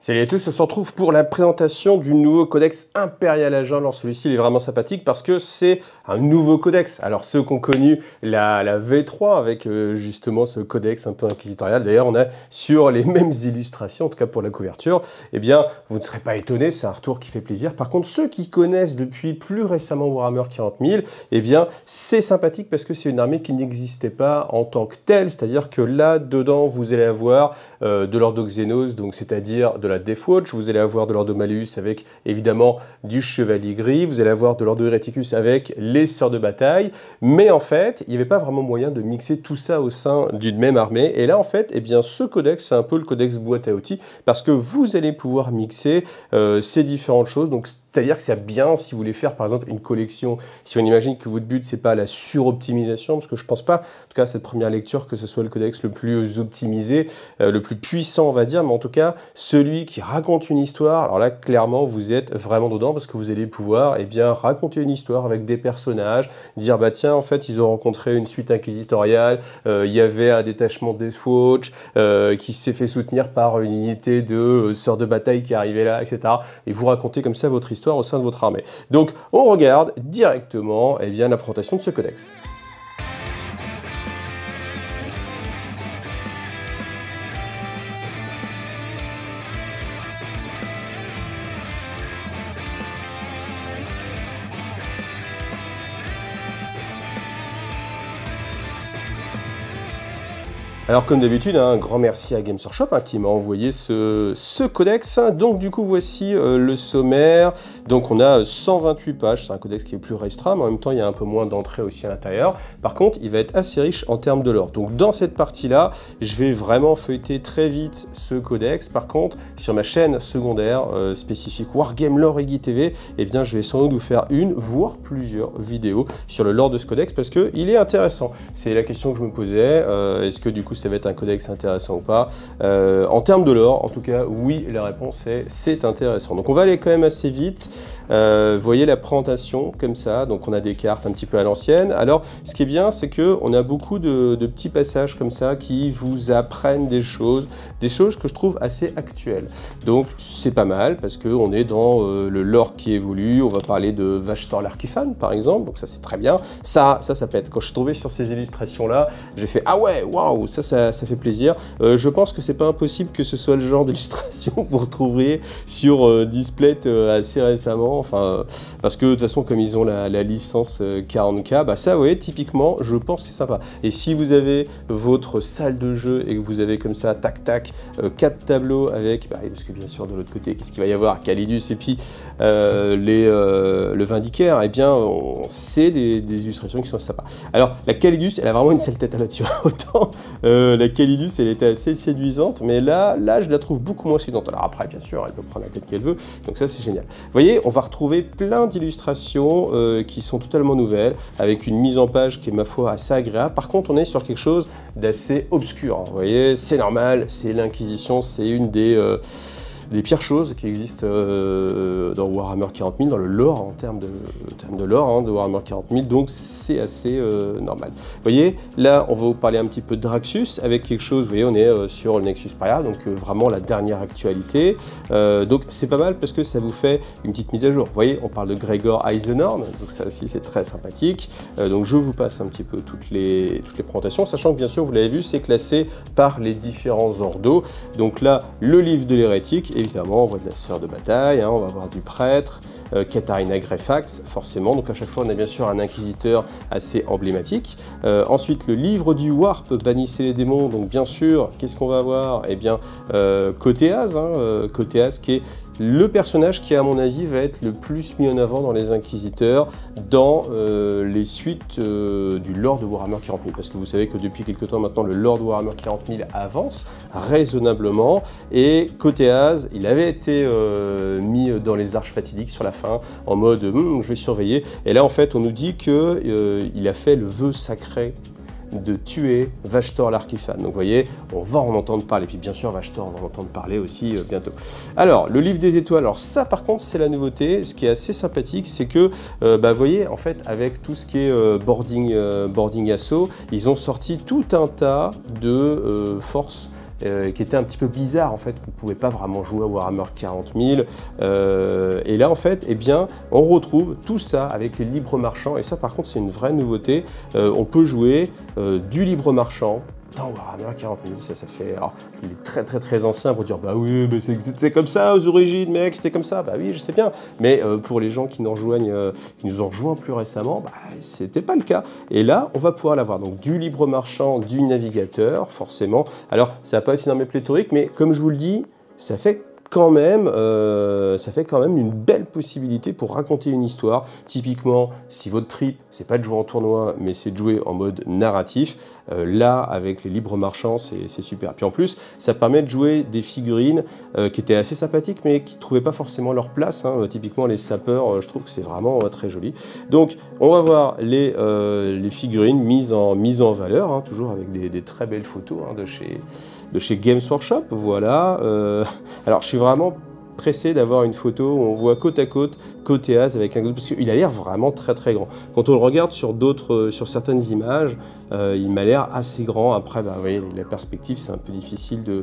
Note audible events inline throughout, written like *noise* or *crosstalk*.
Salut à tous, on se retrouve pour la présentation du nouveau codex Impérial Agent. Alors celui-ci est vraiment sympathique parce que c'est un nouveau codex. Alors ceux qui ont connu la, V3 avec euh, justement ce codex un peu inquisitorial, d'ailleurs on a sur les *laughs* mêmes illustrations, en tout cas pour la couverture, eh bien vous ne serez pas étonnés, c'est un retour qui fait plaisir. Par contre ceux qui connaissent depuis plus récemment Warhammer 40 000, eh bien c'est sympathique parce que c'est une armée qui n'existait pas en tant que telle, c'est-à-dire que là dedans vous allez avoir euh, de l'ordoxénos, donc c'est-à-dire de la Deathwatch, vous allez avoir de l'ordre Malleus avec évidemment du Chevalier Gris, vous allez avoir de l'ordre Hereticus avec les Sœurs de Bataille, mais en fait, il n'y avait pas vraiment moyen de mixer tout ça au sein d'une même armée, et là en fait, eh bien, ce codex, c'est un peu le codex boîte à outils, parce que vous allez pouvoir mixer euh, ces différentes choses, donc c'est-à-dire que c'est bien si vous voulez faire par exemple une collection, si on imagine que votre but c'est pas la suroptimisation, parce que je pense pas, en tout cas cette première lecture, que ce soit le codex le plus optimisé, euh, le plus puissant on va dire, mais en tout cas celui qui raconte une histoire, alors là clairement vous êtes vraiment dedans parce que vous allez pouvoir eh bien, raconter une histoire avec des personnages, dire bah tiens en fait ils ont rencontré une suite inquisitoriale, euh, il y avait un détachement des Swatch euh, qui s'est fait soutenir par une unité de sœurs de bataille qui arrivait là, etc. Et vous racontez comme ça votre histoire au sein de votre armée. Donc on regarde directement eh bien, la présentation de ce codex. Alors comme d'habitude, un grand merci à Games Workshop hein, qui m'a envoyé ce, codex. Donc du coup, voici euh, le sommaire. Donc on a 128 pages, c'est un codex qui est plus restreint, mais en même temps, il y a un peu moins d'entrées aussi à l'intérieur. Par contre, il va être assez riche en termes de lore. Donc dans cette partie-là, je vais vraiment feuilleter très vite ce codex. Par contre, sur ma chaîne secondaire euh, spécifique Wargame Lore et TV, eh bien, je vais sans doute vous faire une, voire plusieurs vidéos sur le lore de ce codex parce qu'il est intéressant. C'est la question que je me posais. Euh, est-ce que du coup, ça va être un codex intéressant ou pas. Euh, en termes de lore, en tout cas, oui, la réponse est c'est intéressant. Donc on va aller quand même assez vite. Euh, vous voyez la présentation comme ça, donc on a des cartes un petit peu à l'ancienne. Alors, ce qui est bien, c'est que on a beaucoup de, petits passages comme ça qui vous apprennent des choses, des choses que je trouve assez actuelles. Donc c'est pas mal parce que on est dans euh, le lore qui évolue. On va parler de Vashtor l'Archifan, par exemple, donc ça c'est très bien. Ça, ça, ça pète. Quand je suis tombé sur ces illustrations là, j'ai fait ah ouais, waouh, ça, ça, fait plaisir. Euh, je pense que c'est pas impossible que ce soit le genre d'illustration que vous retrouverez sur Display assez récemment enfin, parce que de toute façon, comme ils ont la, licence 40K, euh, bah ça, ouais, typiquement, je pense c'est sympa. Et si vous avez votre salle de jeu et que vous avez comme ça, tac, tac, euh, quatre tableaux avec, bah, parce que bien sûr, de l'autre côté, qu'est-ce qu'il va y avoir? Calidus et puis euh, le Vindicaire, eh bien, c'est des, illustrations qui sont sympas. Alors, la Calidus, elle a vraiment une sale tête à la tuer. *laughs* Autant la Calidus, elle était assez séduisante, mais là, là, je la trouve beaucoup moins séduisante. Alors après, bien sûr, elle peut prendre la tête qu'elle veut, donc ça, c'est génial. Vous voyez, on va retrouver plein d'illustrations euh, qui sont totalement nouvelles, avec une mise en page qui est ma foi assez agréable. Par contre, on est sur quelque chose d'assez obscur. Vous voyez, c'est normal, c'est l'Inquisition, c'est une des... Euh, des pires choses qui existent euh, dans Warhammer 40 000, dans le lore, en termes de, de lore hein, de Warhammer 40 000, donc c'est assez euh, normal. Vous voyez, là, on va vous parler un petit peu de Draxus, avec quelque chose, vous voyez, on est euh, sur le Nexus Paria, donc vraiment la dernière actualité. donc c'est pas mal parce que ça vous fait une petite mise à jour. Vous voyez, on parle de Gregor Eisenhorn, donc ça aussi c'est très sympathique. donc je vous passe un petit peu toutes les, toutes les présentations, sachant que bien sûr, vous l'avez vu, c'est classé par les différents ordos. Donc là, le livre de l'hérétique, évidemment, on voit de la sœur de bataille, hein, on va voir du prêtre, euh, Katharina Grefax, forcément. Donc à chaque fois, on a bien sûr un inquisiteur assez emblématique. Euh, ensuite, le livre du Warp, Bannissez les démons. Donc bien sûr, qu'est-ce qu'on va avoir Eh bien, euh, Cotéaz, hein, euh, qui est le personnage qui, à mon avis, va être le plus mis en avant dans les Inquisiteurs, dans euh, les suites euh, du lore de Warhammer 40 000. Parce que vous savez que depuis quelques temps maintenant, le lore de Warhammer 40 000 avance raisonnablement. Et côté Az, il avait été euh, mis dans les arches fatidiques sur la fin, en mode hum, je vais surveiller. Et là, en fait, on nous dit qu'il a fait le vœu sacré de tuer Vashtor l'Archifan. Donc vous voyez, on va en entendre parler. Puis bien sûr, Vashtor, on va en entendre parler aussi euh, bientôt. Alors, le livre des étoiles, alors ça par contre, c'est la nouveauté. Ce qui est assez sympathique, c'est que, euh, bah, vous voyez, en fait, avec tout ce qui est euh, boarding, boarding assaut, ils ont sorti tout un tas de forces qui était un petit peu bizarre en fait, qu'on ne pouvait pas vraiment jouer à Warhammer 40 000. et là en fait, eh bien, on retrouve tout ça avec les libres marchands, et ça par contre c'est une vraie nouveauté. on peut jouer du libre marchand dans Warhammer 40 000, ça, ça fait. Alors, il est très très très ancien pour dire bah oui, mais c'était comme ça aux origines, mec, c'était comme ça. Bah oui, je sais bien. Mais euh, pour les gens qui nous rejoignent, euh, qui nous ont plus récemment, bah, c'était pas le cas. Et là, on va pouvoir l'avoir. Donc du libre marchand, du navigateur, forcément. Alors, ça va pas être une armée pléthorique, mais comme je vous le dis, ça fait quand même, euh, ça fait quand même une belle possibilité pour raconter une histoire. Typiquement, si votre trip, c'est pas de jouer en tournoi, mais c'est de jouer en mode narratif, euh, là, avec les libres marchands, c'est super. Puis en plus, ça permet de jouer des figurines euh, qui étaient assez sympathiques, mais qui trouvaient pas forcément leur place. Hein. Typiquement, les sapeurs, je trouve que c'est vraiment très joli. Donc, on va voir les, figurines mises en, en valeur, hein, toujours avec des, très belles photos hein, de chez de chez Games Workshop, voilà. alors, je suis vraiment pressé d'avoir une photo où on voit côte à côte côté As avec un parce qu'il a l'air vraiment très très grand. Quand on le regarde sur d'autres, sur certaines images, euh, il m'a l'air assez grand. Après, bah, voyez, la perspective, c'est un peu difficile de,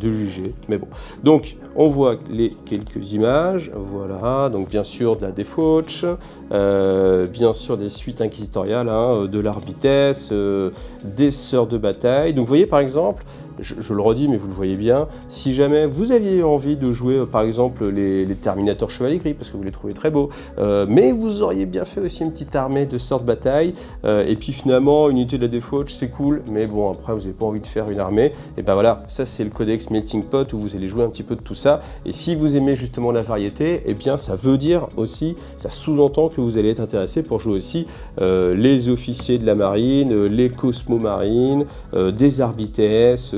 de, juger. Mais bon. Donc, on voit les quelques images. Voilà. Donc, bien sûr, de la défauche. Euh, bien sûr, des suites inquisitoriales, hein, de l'arbitesse, euh, des sœurs de bataille. Donc, vous voyez, par exemple, je, le redis, mais vous le voyez bien, si jamais vous aviez envie de jouer, par exemple, les, Terminators Chevalier Gris, parce que vous les trouvez très beaux, mais vous auriez bien fait aussi une petite armée de de bataille, et puis finalement, une unité de des Fauch, c'est cool, mais bon, après, vous n'avez pas envie de faire une armée. Et ben voilà, ça, c'est le codex Melting Pot où vous allez jouer un petit peu de tout ça. Et si vous aimez justement la variété, et eh bien, ça veut dire aussi, ça sous-entend que vous allez être intéressé pour jouer aussi euh, les officiers de la marine, euh, les cosmo-marines, euh, des arbitesses,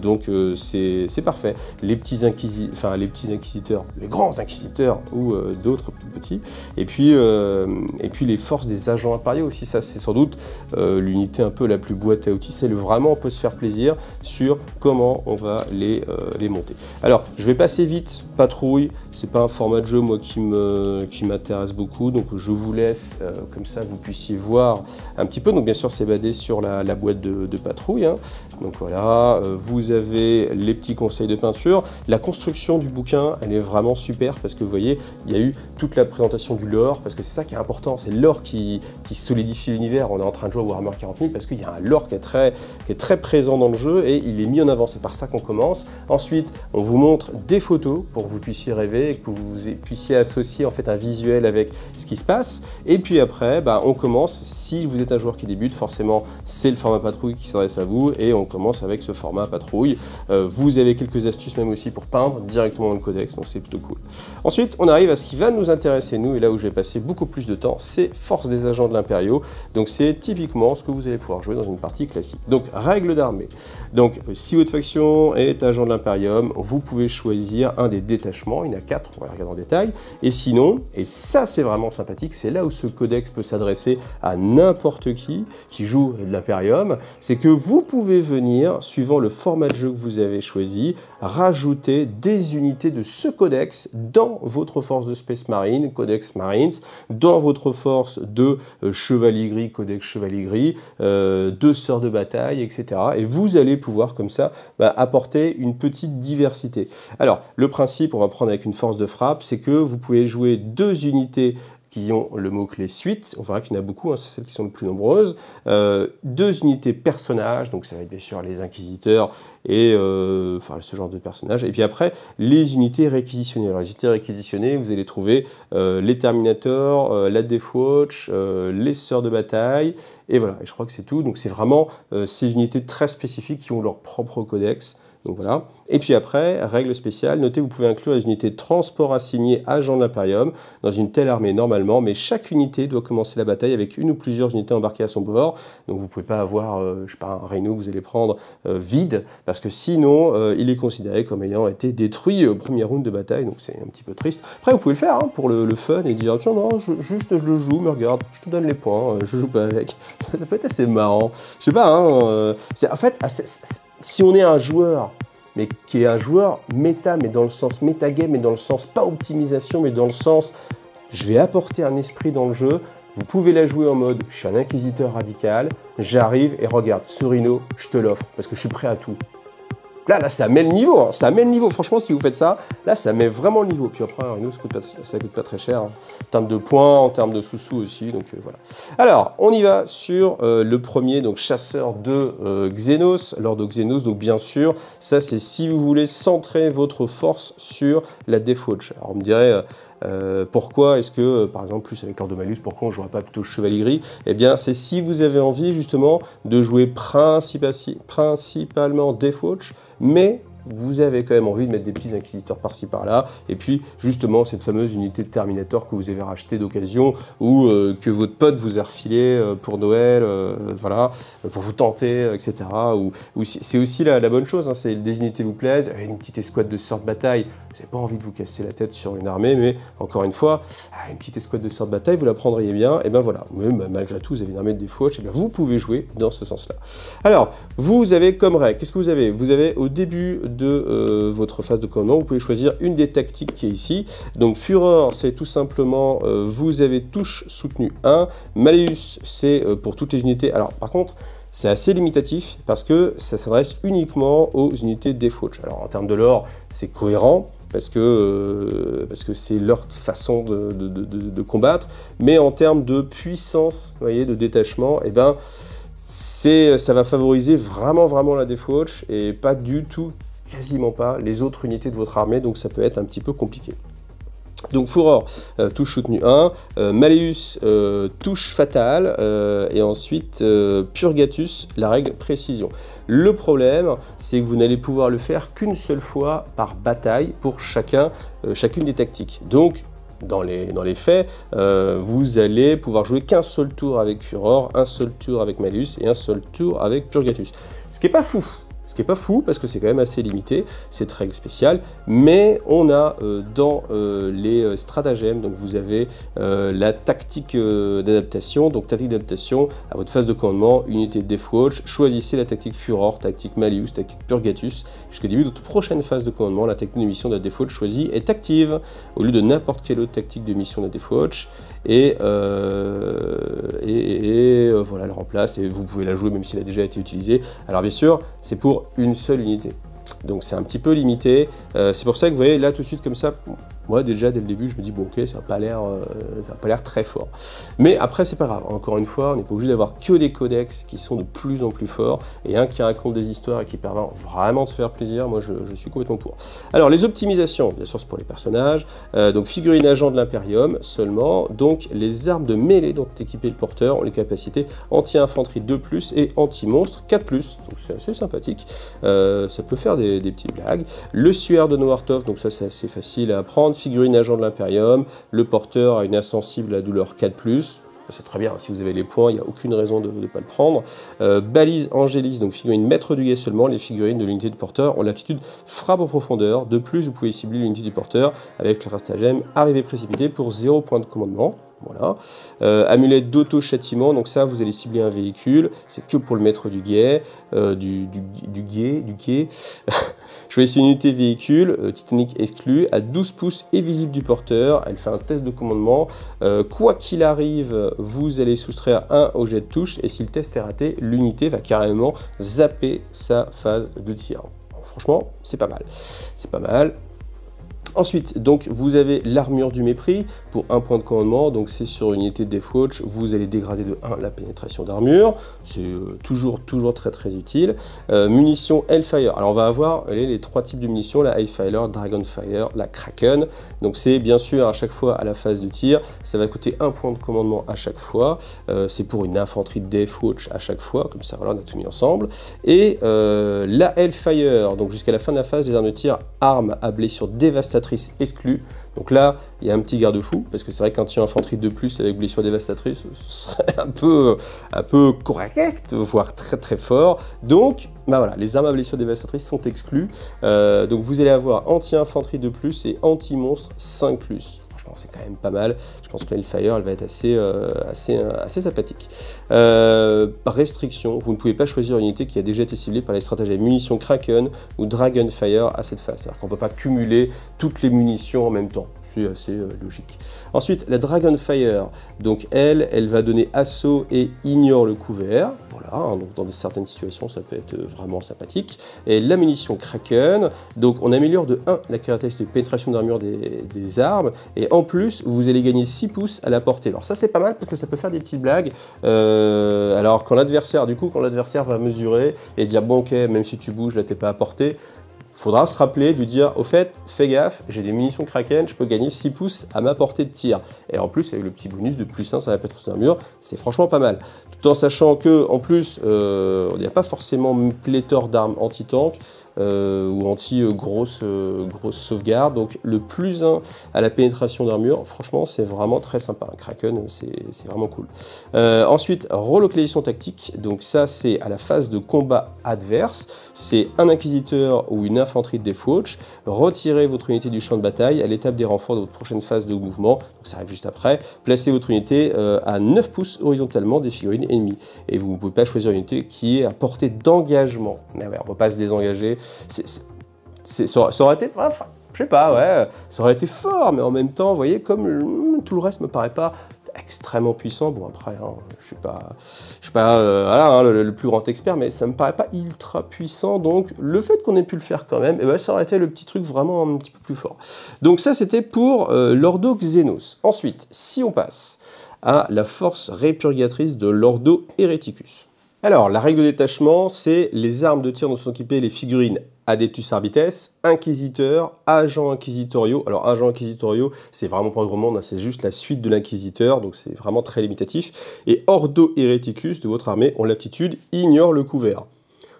donc c'est parfait. Les petits, inquisiteurs, les grands inquisiteurs ou d'autres petits. Et puis, les forces des agents impériaux aussi, ça c'est sans doute l'unité un peu la plus boîte à outils, c'est vraiment on peut se faire plaisir sur comment on va les, euh, monter. Alors, je vais passer vite, patrouille, c'est pas un format de jeu moi qui m'intéresse beaucoup, donc je vous laisse euh, comme ça vous puissiez voir un petit peu. Donc bien sûr c'est badé sur la, boîte de, patrouille. Hein. Donc voilà, euh, vous avez les petits conseils de peinture. La construction du bouquin, elle est vraiment super parce que vous voyez, il y a eu toute la présentation du lore, parce que c'est ça qui est important, c'est le lore qui, qui solidifie l'univers. On est en train de jouer à Warhammer 40 000 parce qu'il y a un lore qui est, très, qui est très présent dans le jeu et il est mis en avant. C'est par ça qu'on commence. Ensuite, on vous montre des photos pour que vous puissiez rêver et que vous puissiez associer en fait un visuel avec ce qui se passe. Et puis après, bah, on commence. Si vous êtes un joueur qui débute, forcément, c'est le format patrouille qui s'adresse à vous et on commence avec ce format patrouille. Euh, vous avez quelques astuces même aussi pour peindre directement dans le codex, donc c'est plutôt cool. Ensuite, on arrive à ce qui va nous intéresser, nous, et là où je vais passer beaucoup plus de temps, c'est Force des agents de l'Impériaux. Donc c'est typiquement ce que vous allez pouvoir jouer dans une partie classique. Donc, règle d'armée. Donc, si votre faction est agent de l'Imperium, vous pouvez choisir un des détachements. Il y en a quatre, on va regarder en détail. Et sinon, et ça c'est vraiment sympathique, c'est là où ce codex peut s'adresser à n'importe qui qui joue de l'Imperium, c'est que vous pouvez venir, suivant le format de jeu que vous avez choisi, rajouter des unités de ce codex dans votre force de Space Marine, Codex Marines, dans votre force de euh, Chevalier Gris, Codex Chevalier Gris, euh, deux sœurs de bataille, etc. Et vous allez pouvoir comme ça bah, apporter une petite diversité. Alors, le principe, on va prendre avec une force de frappe, c'est que vous pouvez jouer deux unités qui ont le mot-clé suite. On verra qu'il y en a beaucoup, hein, c'est celles qui sont les plus nombreuses. Euh, deux unités personnages, donc ça va être bien sûr les inquisiteurs et euh, enfin, ce genre de personnages. Et puis après, les unités réquisitionnées. Alors les unités réquisitionnées, vous allez trouver euh, les Terminators, la Death Watch, les Sœurs de bataille, et voilà. Et je crois que c'est tout. Donc c'est vraiment ces unités très spécifiques qui ont leur propre codex. Voilà. Et puis après, règle spéciale, notez vous pouvez inclure les unités de transport assignées agents de l'Imperium dans une telle armée normalement, mais chaque unité doit commencer la bataille avec une ou plusieurs unités embarquées à son bord. Donc vous ne pouvez pas avoir, euh, je sais pas, un Rhino que vous allez prendre euh, vide, parce que sinon, euh, il est considéré comme ayant été détruit au premier round de bataille, donc c'est un petit peu triste. Après, vous pouvez le faire hein, pour le, fun et dire, tiens, non, juste je le joue, mais regarde, je te donne les points, je joue pas avec. *laughs* Ça peut être assez marrant. Je sais pas, hein, en fait, si on est un joueur mais qui est un joueur méta, mais dans le sens métagame, mais dans le sens pas optimisation, mais dans le sens je vais apporter un esprit dans le jeu. Vous pouvez la jouer en mode je suis un inquisiteur radical, j'arrive et regarde, ce je te l'offre parce que je suis prêt à tout. Là, là, ça met le niveau, hein. ça met le niveau. Franchement, si vous faites ça, là, ça met vraiment le niveau. Puis après, nous, ça coûte pas, ça coûte pas très cher hein. en termes de points, en termes de sous-sous aussi. Donc euh, voilà. Alors, on y va sur euh, le premier, donc chasseur de euh, Xenos, Lord of Xenos. Donc bien sûr, ça, c'est si vous voulez centrer votre force sur la Deathwatch. Alors, on me dirait. Pourquoi est-ce que, par exemple, plus avec Lord of Malus, pourquoi on ne jouera pas plutôt Chevalier Gris Eh bien, c'est si vous avez envie justement de jouer principalement Deathwatch, mais vous avez quand même envie de mettre des petits inquisiteurs par-ci par-là, et puis justement cette fameuse unité de Terminator que vous avez rachetée d'occasion, ou euh, que votre pote vous a refilé euh, pour Noël, euh, voilà, pour vous tenter, etc. C'est aussi la, bonne chose, hein, des unités vous plaisent, une petite escouade de sorts de bataille, vous n'avez pas envie de vous casser la tête sur une armée, mais encore une fois, ah, une petite escouade de sorts de bataille, vous la prendriez bien, et ben voilà, bah, malgré tout, vous avez une armée de défauts, et bien vous pouvez jouer dans ce sens-là. Alors, vous avez comme règle, qu'est-ce que vous avez? Vous avez au début de euh, votre phase de commandement, vous pouvez choisir une des tactiques qui est ici. Donc Fureur, c'est tout simplement, euh, vous avez touche soutenue 1. Malleus, c'est euh, pour toutes les unités. Alors par contre, c'est assez limitatif parce que ça s'adresse uniquement aux unités Deathwatch. Alors en termes de lore, c'est cohérent parce que parce que c'est leur façon de, combattre, mais en termes de puissance, voyez, de détachement, et eh ben ça va favoriser vraiment vraiment la Deathwatch et pas du tout quasiment pas les autres unités de votre armée, donc ça peut être un petit peu compliqué. Donc Furor, euh, touche soutenue 1, euh, euh, touche fatale, et ensuite Purgatus, la règle précision. Le problème, c'est que vous n'allez pouvoir le faire qu'une seule fois par bataille pour chacun, chacune des tactiques. Donc, dans les, dans les faits, vous allez pouvoir jouer qu'un seul tour avec Furor, un seul tour avec Malleus et un seul tour avec Purgatus. Ce qui n'est pas fou, ce qui n'est pas fou parce que c'est quand même assez limité, cette règle spéciale, mais on a euh, dans euh, les euh, stratagèmes, donc vous avez la tactique d'adaptation, donc tactique d'adaptation à votre phase de commandement, unité de Deathwatch, choisissez la tactique Furor, tactique Malius, tactique Purgatus, jusqu'au début de votre prochaine phase de commandement, la tactique de mission de la Deathwatch choisie est active, au lieu de n'importe quelle autre tactique de mission de la Deathwatch, et, et, et voilà, elle remplace, et vous pouvez la jouer même si elle a déjà été utilisée. Alors bien sûr, c'est pour une seule unité. Donc c'est un petit peu limité. Euh, c'est pour ça que vous voyez là tout de suite comme ça, moi déjà dès le début je me dis bon ok ça n'a pas l'air euh, ça pas l'air très fort. Mais après c'est pas grave. Encore une fois on n'est pas obligé d'avoir que des codex qui sont de plus en plus forts et un qui raconte des histoires et qui permet vraiment de se faire plaisir. Moi je, suis complètement pour. Alors les optimisations bien sûr c'est pour les personnages. Euh, donc figurine agent de l'impérium seulement. Donc les armes de mêlée dont est équipé le porteur ont les capacités anti-infanterie 2+ et anti-monstre 4+. Donc c'est assez sympathique. ça peut faire des, des petites blagues. Le suaire de Noartov donc ça c'est assez facile à apprendre figurine agent de l'Imperium, le porteur a une insensible à douleur 4+, c'est très bien, si vous avez les points, il n'y a aucune raison de ne pas le prendre. Euh, balise Angélis, donc figurine maître du guet seulement, les figurines de l'unité de porteur ont l'aptitude frappe en profondeur. De plus, vous pouvez cibler l'unité du porteur avec le rastagème arrivée précipité pour 0 point de commandement. Voilà. Euh, amulette d'auto-châtiment, donc ça, vous allez cibler un véhicule, c'est que pour le maître du guet, euh, du, du, du guet, du guet. *laughs* Choisissez une unité véhicule, euh, Titanic exclu, à 12 pouces et visible du porteur. Elle fait un test de commandement. quoi qu'il arrive, vous allez soustraire un au jet de touche, et si le test est raté, l'unité va carrément zapper sa phase de tir. franchement, c'est pas mal. C'est pas mal. Ensuite, donc, vous avez l'armure du mépris pour un point de commandement. Donc, c'est sur une unité de Deathwatch. Vous allez dégrader de 1 la pénétration d'armure. C'est euh, toujours, toujours très, très utile. Euh, munitions Hellfire. Alors, on va avoir les, trois types de munitions la Hellfire, Dragonfire, la Kraken. Donc, c'est bien sûr à chaque fois à la phase de tir. Ça va coûter un point de commandement à chaque fois. Euh, c'est pour une infanterie de Deathwatch à chaque fois. Comme ça, voilà, on a tout mis ensemble. Et la Hellfire. Donc, jusqu'à la fin de la phase, les armes de tir, armes à blessure dévastatrice exclue. Donc là, il y a un petit garde-fou, parce que c'est vrai qu'un tir infanterie de plus avec blessure dévastatrice, ce serait *laughs* un peu, un peu correct, voire très très fort. Donc, bah voilà, les armes à blessure dévastatrice sont exclues. Euh, donc vous allez avoir anti-infanterie de plus et anti-monstre 5 plus c'est quand même pas mal. Je pense que l'Hellfire, elle va être assez, euh, assez, euh, assez sympathique. Euh, restriction, vous ne pouvez pas choisir une unité qui a déjà été ciblée par les stratagèmes munitions Kraken ou Dragonfire à cette phase. C'est-à-dire qu'on ne peut pas cumuler toutes les munitions en même temps. Assez logique. Ensuite, la Dragonfire, donc elle, elle va donner assaut et ignore le couvert. voilà, hein, donc dans certaines situations, ça peut être vraiment sympathique. Et la munition Kraken, donc on améliore de 1 la caractéristique de pénétration d'armure des, armes, et en plus, vous allez gagner 6 pouces à la portée. Alors ça, c'est pas mal parce que ça peut faire des petites blagues. Euh, alors quand l'adversaire, du coup, quand l'adversaire va mesurer et dire, bon ok, même si tu bouges, là t'es pas à portée, faudra se rappeler, lui dire au fait, fais gaffe, j'ai des munitions Kraken, je peux gagner 6 pouces à ma portée de tir. Et en plus, avec le petit bonus de plus 1 sur la pénétration d'un mur, c'est franchement pas mal. Tout en sachant que, en plus, euh, il n'y a pas forcément pléthore d'armes anti-tank. Euh, ou anti-grosse euh, grosse sauvegarde. Donc le plus 1 à la pénétration d'armure, franchement c'est vraiment très sympa. Kraken c'est vraiment cool. ensuite, relocalisation tactique. Donc ça c'est à la phase de combat adverse. C'est un inquisiteur ou une infanterie de défauche. Retirez votre unité du champ de bataille à l'étape des renforts de votre prochaine phase de mouvement. Donc ça arrive juste après. Placez votre unité à 9 pouces horizontalement des figurines ennemies. Et vous ne pouvez pas choisir une unité qui est à portée d'engagement. Ah on ne peut pas se désengager. Ça, aurait été... je sais pas, ouais, ça aurait été fort, mais en même temps, vous voyez, comme tout le reste me paraît pas extrêmement puissant. Bon, après, hein, je suis pas, je suis pas euh, hein, le, plus grand expert, mais ça me paraît pas ultra puissant. Donc, le fait qu'on ait pu le faire quand même, eh ben, ça aurait été le petit truc vraiment un petit peu plus fort. Donc, ça, c'était pour euh, l'Ordo Xenos. Ensuite, si on passe à la force répurgatrice de l'Ordo Hereticus. Alors, la règle de détachement, c'est les armes de tir dont sont équipées les figurines Adeptus Arbites, Inquisiteur, Agents Inquisitoriaux. Alors, Agents Inquisitoriaux, c'est vraiment pas grand monde, hein, c'est juste la suite de l'Inquisiteur, donc c'est vraiment très limitatif. Et Ordo Hereticus de votre armée, ont l'aptitude, ignore le couvert.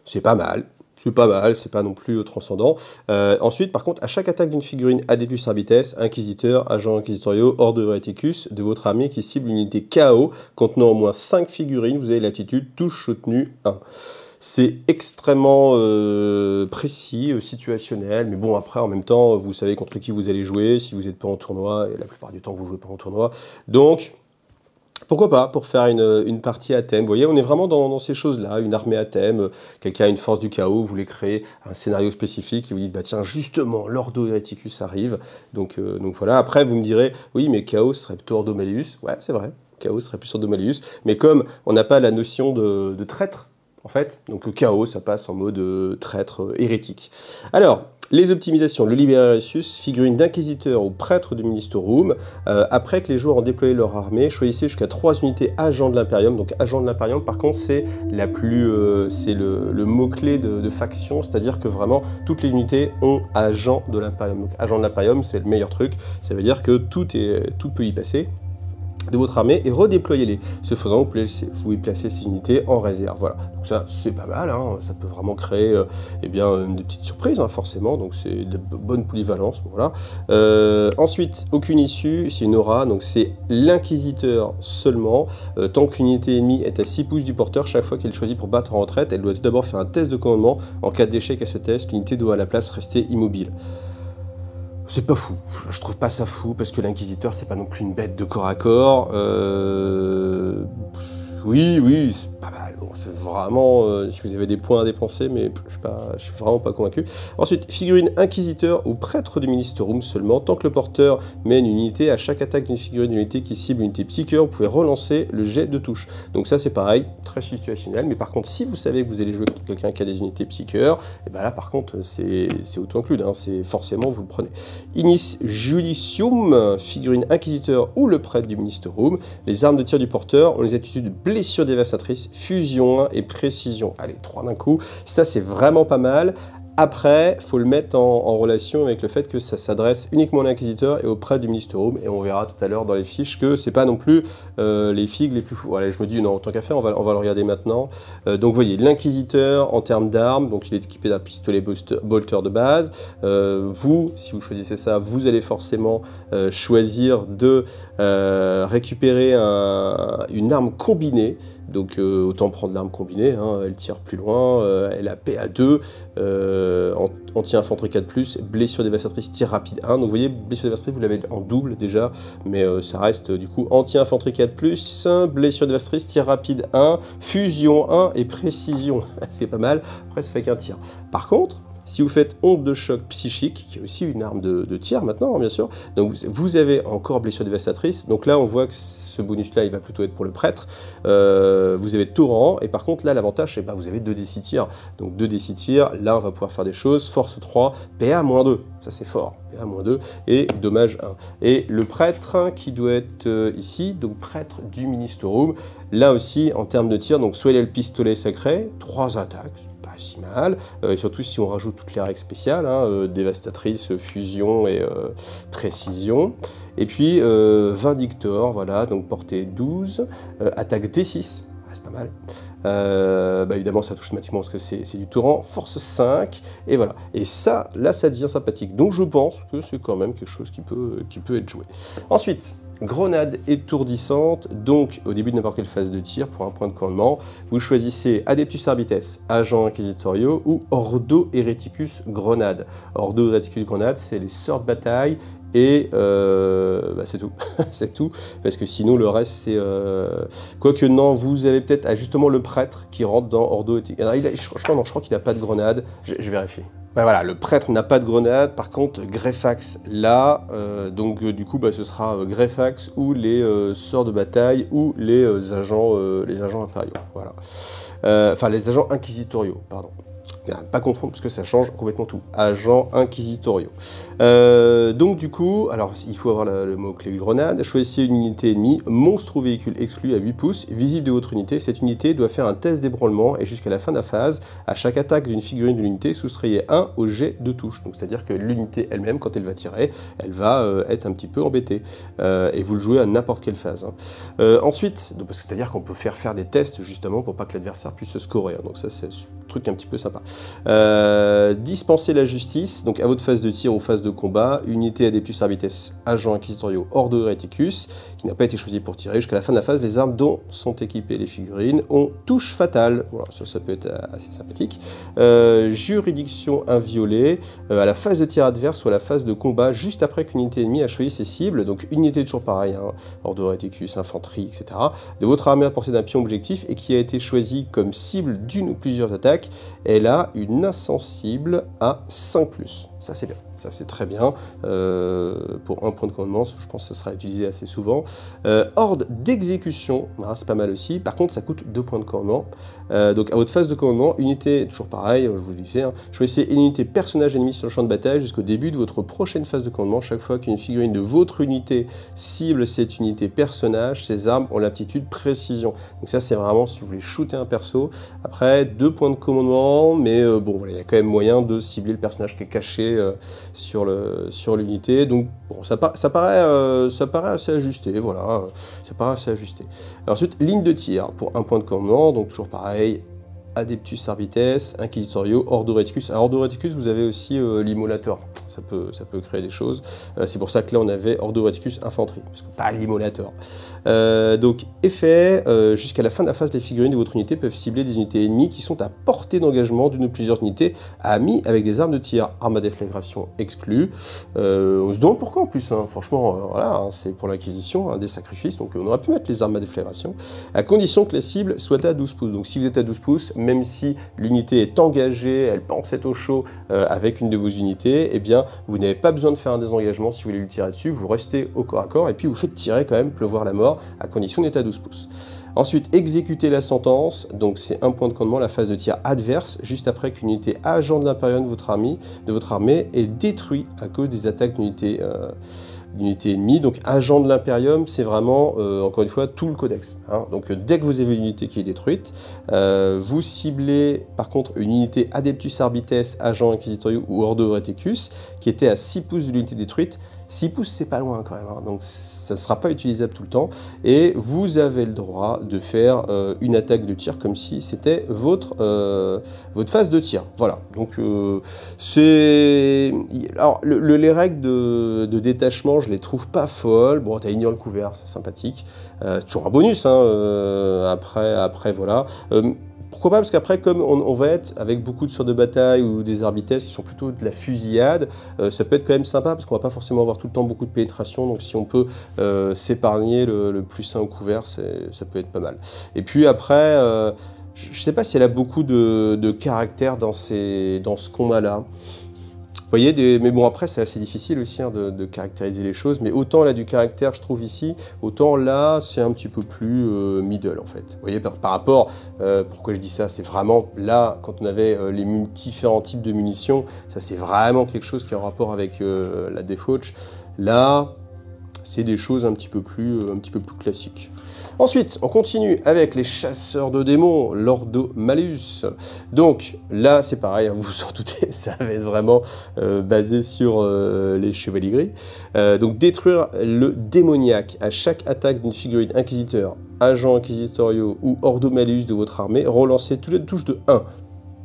C'est pas mal, c'est pas mal, c'est pas non plus transcendant. Euh, ensuite, par contre, à chaque attaque d'une figurine Adeptus Arbites, Inquisiteur, Agent Inquisitoriaux, Horde Hereticus de votre armée qui cible une unité KO contenant au moins 5 figurines, vous avez l'attitude touche soutenue 1. C'est extrêmement euh, précis, euh, situationnel, mais bon, après, en même temps, vous savez contre qui vous allez jouer, si vous n'êtes pas en tournoi, et la plupart du temps, vous ne jouez pas en tournoi. Donc, pourquoi pas, pour faire une, partie à thème. Vous voyez, on est vraiment dans, ces choses-là, une armée à thème, quelqu'un a une force du chaos, vous voulez créer un scénario spécifique, et vous dites, bah tiens, justement, l'Ordo Hereticus arrive. Donc, euh, donc voilà, après vous me direz, oui, mais chaos serait plutôt Ordo Malleus. Ouais, c'est vrai, chaos serait plus Ordo Malleus. Mais comme on n'a pas la notion de, traître, en fait, donc le chaos, ça passe en mode euh, traître euh, hérétique. Alors, les optimisations, le Liberarius, figurine d'inquisiteur ou prêtre du Ministerium. Euh, après que les joueurs ont déployé leur armée, choisissez jusqu'à 3 unités agents de l'Imperium. Donc agent de l'Imperium, par contre, c'est euh, le, mot-clé de, faction, c'est-à-dire que vraiment toutes les unités ont agent de l'Imperium. Donc agent de l'Imperium, c'est le meilleur truc. Ça veut dire que tout, est, tout peut y passer de votre armée et redéployez-les. Ce faisant, vous pouvez, placer ces unités en réserve. Voilà. Donc ça, c'est pas mal. Hein. Ça peut vraiment créer euh, eh bien, des petites surprises, hein, forcément. Donc c'est de bonne polyvalence. Voilà. Euh, ensuite, aucune issue, c'est une aura. Donc c'est l'inquisiteur seulement. Euh, tant qu'une unité ennemie est à 6 pouces du porteur, chaque fois qu'elle choisit pour battre en retraite, elle doit tout d'abord faire un test de commandement. En cas d'échec à ce test, l'unité doit à la place rester immobile. C'est pas fou. Je trouve pas ça fou parce que l'inquisiteur c'est pas non plus une bête de corps à corps. Euh... Oui, oui, pas mal. c'est vraiment, euh, si vous avez des points à dépenser, mais je suis, suis vraiment pas convaincu. Ensuite, figurine inquisiteur ou prêtre du Room seulement. Tant que le porteur mène une unité, à chaque attaque d'une figurine unité qui cible une unité psycheur, vous pouvez relancer le jet de touche. Donc ça, c'est pareil, très situationnel. Mais par contre, si vous savez que vous allez jouer contre quelqu'un qui a des unités psycheurs, et eh ben là, par contre, c'est auto-include. Hein, c'est forcément, vous le prenez. Inis Judicium, figurine inquisiteur ou le prêtre du Room. Les armes de tir du porteur ont les attitudes blessure dévastatrice, fusion et précision. Allez, trois d'un coup. Ça, c'est vraiment pas mal. Après, faut le mettre en, relation avec le fait que ça s'adresse uniquement à l'inquisiteur et auprès du Room. et on verra tout à l'heure dans les fiches que c'est pas non plus euh, les figues les plus fous. Allez, je me dis non, tant qu'à faire, on va, on va le regarder maintenant. Euh, donc, vous voyez, l'inquisiteur en termes d'armes, donc il est équipé d'un pistolet bolter de base. Euh, vous, si vous choisissez ça, vous allez forcément choisir de récupérer une arme combinée. Donc autant prendre l'arme combinée, hein, elle tire plus loin, elle a PA2, euh, anti-infanterie 4+, blessure dévastatrice, tir rapide 1. Donc vous voyez, blessure dévastatrice, vous l'avez en double déjà, mais euh, ça reste du coup anti-infanterie 4+, blessure dévastatrice, tir rapide 1, fusion 1 et précision. *laughs* C'est pas mal, après ça fait qu'un tir. Par contre, Si vous faites onde de choc psychique, qui est aussi une arme de, tir maintenant, hein, bien sûr, vous avez encore blessure dévastatrice. Donc là, on voit que ce bonus-là, il va plutôt être pour le prêtre. Euh, vous avez torrent, et par contre, là, l'avantage, c'est que bah, vous avez 2 d tir. Donc 2 d tir, là, on va pouvoir faire des choses. Force 3, PA-2, ça c'est fort. PA-2, et dommage 1. Et le prêtre qui doit être euh, ici, donc prêtre du Ministerium, là aussi, en termes de tir, donc soit il a le pistolet sacré, 3 attaques, mal, euh, et surtout si on rajoute toutes les règles spéciales, hein, dévastatrice, fusion et précision. Et puis euh, Vindictor, voilà, donc portée 12, euh, attaque D6, ah, c'est pas mal. Euh, bah, évidemment, ça touche automatiquement parce que c'est du torrent, force 5, et voilà. Et ça, là, ça devient sympathique. Donc je pense que c'est quand même quelque chose qui peut, être joué. Ensuite, grenade étourdissante, donc au début de n'importe quelle phase de tir, pour un point de commandement, vous choisissez Adeptus Arbites, Agent Inquisitorio ou Ordo Hereticus Grenade. Ordo Hereticus Grenade, c'est les sorts de bataille et euh, bah, c'est tout. *laughs* c'est tout. Parce que sinon, le reste, c'est. Euh... Quoique, non, vous avez peut-être ah, justement le prêtre qui rentre dans Ordo a, je, crois, je crois qu'il n'a pas de grenade. Je, vérifie. Voilà, le prêtre n'a pas de grenade, par contre Greffax là, euh, donc du coup bah, ce sera Greffax ou les sorts de bataille ou les agents, les agents impériaux, voilà. Enfin les agents inquisitoriaux, pardon pas confondre parce que ça change complètement tout. Agents inquisitoriaux. Euh, donc du coup, alors il faut avoir le mot-clé grenade. Choisissez une unité ennemie, monstre ou véhicule exclu à 8 pouces, visible de votre unité. Cette unité doit faire un test d'ébranlement et jusqu'à la fin de la phase, à chaque attaque d'une figurine de l'unité, soustrayez 1 au jet de touche. Donc c'est-à-dire que l'unité elle-même, quand elle va tirer, elle va euh, être un petit peu embêtée. Euh, et vous le jouez à n'importe quelle phase. Hein. ensuite, c'est-à-dire qu'on peut faire faire des tests justement pour pas que l'adversaire puisse se scorer. Hein. Donc ça c'est un truc un petit peu sympa. Euh, dispenser la justice, donc à votre phase de tir ou phase de combat, unité Adeptus Arbites, agent inquisitorio Ordo Reticus, qui n'a pas été choisi pour tirer. Jusqu'à la fin de la phase, les armes dont sont équipées les figurines ont touche fatale. Ça, peut être assez sympathique. Euh, juridiction inviolée, euh, à la phase de tir adverse ou à la phase de combat, juste après qu'une unité ennemie a choisi ses cibles, donc unité toujours pareil, hein, Ordo Reticus, infanterie, etc., de votre armée à portée d'un pion objectif et qui a été choisie comme cible d'une ou plusieurs attaques, elle a une insensible à 5+. Ça c'est bien. Ça, c'est très bien. Euh, pour un point de commandement, je pense que ça sera utilisé assez souvent. Euh, d'exécution, c'est pas mal aussi. Par contre, ça coûte deux points de commandement. Euh, donc, à votre phase de commandement, unité, toujours pareil, je vous le disais, hein, choisissez une unité personnage ennemi sur le champ de bataille jusqu'au début de votre prochaine phase de commandement. Chaque fois qu'une figurine de votre unité cible cette unité personnage, ses armes ont l'aptitude précision. Donc, ça, c'est vraiment si vous voulez shooter un perso. Après, deux points de commandement, mais bon, il y a quand même moyen de cibler le personnage qui est caché sur l'unité. Donc bon, ça, ça, paraît, euh, ça assez ajusté, voilà, ça paraît assez ajusté. ensuite, ligne de tir pour un point de commandement, donc toujours pareil, Adeptus Arbites, Inquisitorio, Ordo Reticus. À Ordo Reticus, vous avez aussi euh, l'immolateur. Ça peut, ça peut créer des choses. Euh, c'est pour ça que là, on avait Ordo Reticus Infanterie, parce que pas l'immolateur. Euh, donc, effet, jusqu'à la fin de la phase, les figurines de votre unité peuvent cibler des unités ennemies qui sont à portée d'engagement d'une ou plusieurs unités amies avec des armes de tir. Arme à déflagration exclue. on se demande pourquoi en plus. Hein. Franchement, voilà, hein, c'est pour l'acquisition, des sacrifices. Donc, on aurait pu mettre les armes à déflagration, à condition que la cible soit à 12 pouces. Donc, si vous êtes à 12 pouces, même si l'unité est engagée, elle pense être au chaud euh, avec une de vos unités, eh bien, vous n'avez pas besoin de faire un désengagement si vous voulez lui tirer dessus, vous restez au corps à corps et puis vous faites tirer quand même pleuvoir la mort à condition d'être à 12 pouces. Ensuite, exécuter la sentence, donc c'est un point de commandement, la phase de tir adverse, juste après qu'une unité agent de l'impérium de votre armée, de votre armée est détruite à cause des attaques d'unités euh, unité ennemie. Donc agent de l'Imperium, c'est vraiment, euh, encore une fois, tout le codex. Hein. Donc euh, dès que vous avez une unité qui est détruite, euh, vous ciblez par contre une unité Adeptus Arbites, agent Inquisitorio ou Ordo Reticus, qui était à 6 pouces de l'unité détruite. 6 pouces, c'est pas loin quand même, hein. donc ça ne sera pas utilisable tout le temps. Et vous avez le droit de faire une attaque de tir comme si c'était votre, votre phase de tir. Voilà, donc c'est... Alors, les règles de, détachement, je les trouve pas folles. Bon, t'as ignore le couvert, c'est sympathique. Euh, c'est toujours un bonus, hein, euh, après, après, voilà. Euh, pourquoi pas? Parce qu'après, comme on, va être avec beaucoup de sorts de bataille ou des arbitesses qui sont plutôt de la fusillade, ça peut être quand même sympa parce qu'on va pas forcément avoir tout le temps beaucoup de pénétration. Donc si on peut s'épargner le, plus sain au couvert, ça peut être pas mal. Et puis après, je ne sais pas si elle a beaucoup de, de caractère dans, ces, dans ce combat-là. Vous voyez, mais bon, après, c'est assez difficile aussi hein, de, caractériser les choses. Mais autant a du caractère, je trouve, ici, autant là, c'est un petit peu plus euh, middle, en fait. Vous voyez, par, rapport, euh, pourquoi je dis ça C'est vraiment là, quand on avait euh, les différents types de munitions, ça, c'est vraiment quelque chose qui est en rapport avec la défauche. Là, c'est des choses un petit peu plus classiques. Ensuite, on continue avec les chasseurs de démons, l'Ordo Malus. Donc là, c'est pareil, hein, vous vous en doutez, *laughs* ça va être vraiment euh, basé sur euh, les chevaliers gris. donc détruire le démoniaque à chaque attaque d'une figurine inquisiteur, agent inquisitoriaux ou Ordo Malus de votre armée, relancez toutes les touches de 1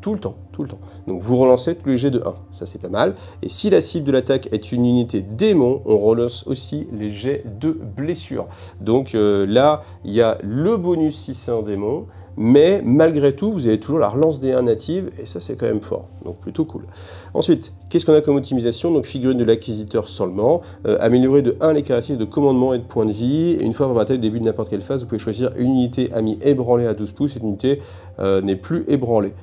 tout le temps, tout le temps. Donc vous relancez tous les jets de 1, ça c'est pas mal. Et si la cible de l'attaque est une unité démon, on relance aussi les jets de blessure. Donc euh, là, il y a le bonus si c'est un démon, mais malgré tout, vous avez toujours la relance des 1 native, et ça c'est quand même fort, donc plutôt cool. Ensuite, qu'est-ce qu'on a comme optimisation? Donc figurine de l'acquisiteur seulement, euh, améliorer de 1 les caractéristiques de commandement et de points de vie, et une fois par bataille au début de n'importe quelle phase, vous pouvez choisir une unité amie ébranlée à 12 pouces, cette unité euh, n'est plus ébranlée.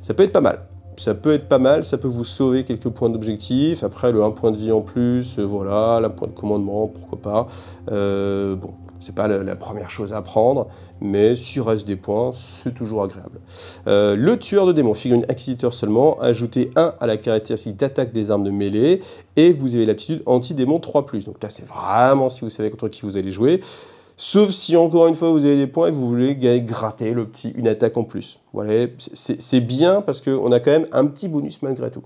Ça peut être pas mal. Ça peut être pas mal, ça peut vous sauver quelques points d'objectif. Après, le 1 point de vie en plus, euh, voilà, un point de commandement, pourquoi pas. Euh, bon, c'est pas la, première chose à prendre, mais s'il reste des points, c'est toujours agréable. Euh, le tueur de démons, figurine acquisiteur seulement, ajoutez 1 à la caractéristique d'attaque des armes de mêlée, et vous avez l'aptitude anti-démon 3+. Donc là, c'est vraiment si vous savez contre qui vous allez jouer. Sauf si, encore une fois, vous avez des points et vous voulez gratter le petit, une attaque en plus. C'est bien parce qu'on a quand même un petit bonus malgré tout.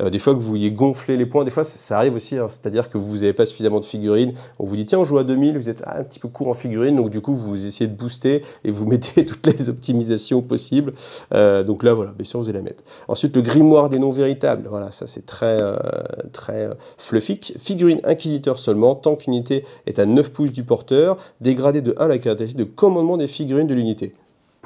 Euh, des fois que vous vouliez gonfler les points, des fois ça, arrive aussi, hein. c'est-à-dire que vous n'avez pas suffisamment de figurines. On vous dit tiens on joue à 2000, vous êtes un petit peu court en figurines, donc du coup vous essayez de booster et vous *laughs* mettez toutes les optimisations possibles. Euh, donc là voilà, bien sûr vous allez la mettre. Ensuite le grimoire des noms véritables, voilà ça c'est très, euh, très fluffy. Figurine inquisiteur seulement, tant qu'unité est à 9 pouces du porteur, dégradé de 1 la caractéristique de commandement des figurines de l'unité.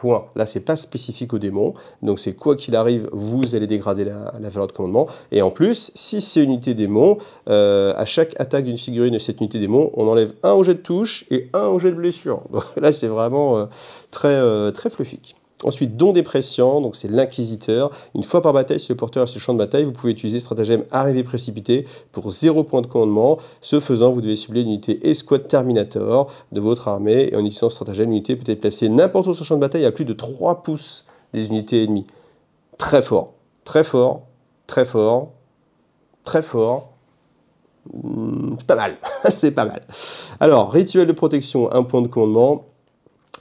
Point. Là, c'est pas spécifique au démon. Donc, c'est quoi qu'il arrive, vous allez dégrader la, valeur de commandement. Et en plus, si c'est unité démon, euh, à chaque attaque d'une figurine de cette unité démon, on enlève un au jet de touche et un au jet de blessure. *laughs* Là, c'est vraiment euh, très, euh, très fluffique. Ensuite, don dépréciant, donc c'est l'inquisiteur. Une fois par bataille, si le porteur est sur le champ de bataille, vous pouvez utiliser stratagème arrivée précipité pour 0 point de commandement. Ce faisant, vous devez cibler l'unité escouade terminator de votre armée. Et en utilisant ce stratagème, l'unité peut être placée n'importe où sur le champ de bataille à plus de 3 pouces des unités ennemies. Très fort, très fort, très fort, très fort. Hmm, c'est pas mal, *laughs* c'est pas mal. Alors, rituel de protection, un point de commandement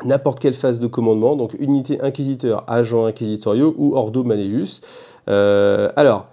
n'importe quelle phase de commandement, donc unité inquisiteur, agent inquisitoriaux ou ordo Maneus. Euh, alors,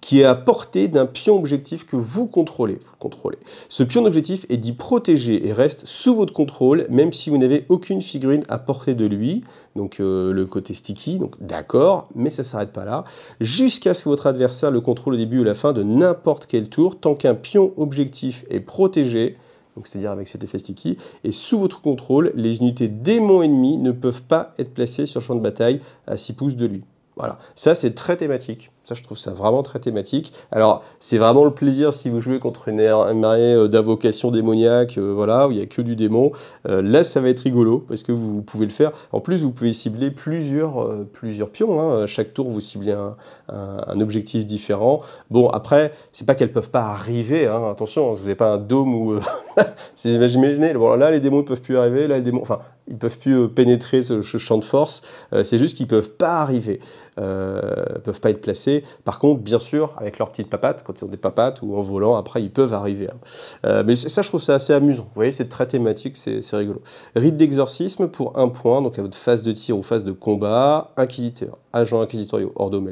qui est à portée d'un pion objectif que vous contrôlez. Vous contrôlez. Ce pion d'objectif est dit protégé et reste sous votre contrôle, même si vous n'avez aucune figurine à portée de lui. Donc euh, le côté sticky, donc d'accord, mais ça ne s'arrête pas là. Jusqu'à ce que votre adversaire le contrôle au début ou à la fin de n'importe quel tour, tant qu'un pion objectif est protégé, c'est-à-dire avec cet effet sticky, et sous votre contrôle, les unités démons ennemis ne peuvent pas être placées sur le champ de bataille à 6 pouces de lui. Voilà, ça c'est très thématique. Ça, je trouve ça vraiment très thématique. Alors, c'est vraiment le plaisir si vous jouez contre une armée euh, d'invocation démoniaque, euh, voilà, où il n'y a que du démon. Euh, là, ça va être rigolo, parce que vous, pouvez le faire. En plus, vous pouvez cibler plusieurs, pions. Hein. Chaque tour, vous ciblez un, objectif différent. Bon, après, c'est pas qu'elles peuvent pas arriver. Hein. Attention, vous n'avez pas un dôme où... *laughs* imaginez, bon, là, les démons ne peuvent plus arriver. Là, les démons... Enfin, ils peuvent plus pénétrer ce, champ de force. c'est juste qu'ils peuvent pas arriver. Peuvent pas être placés par contre, bien sûr, avec leurs petites papates, quand ils ont des papates ou en volant, après, ils peuvent arriver. Hein. Euh, mais ça, je trouve ça assez amusant. Vous voyez, c'est très thématique, c'est rigolo. Rite d'exorcisme pour un point, donc à votre phase de tir ou phase de combat, inquisiteur, agent inquisitorial Ordo.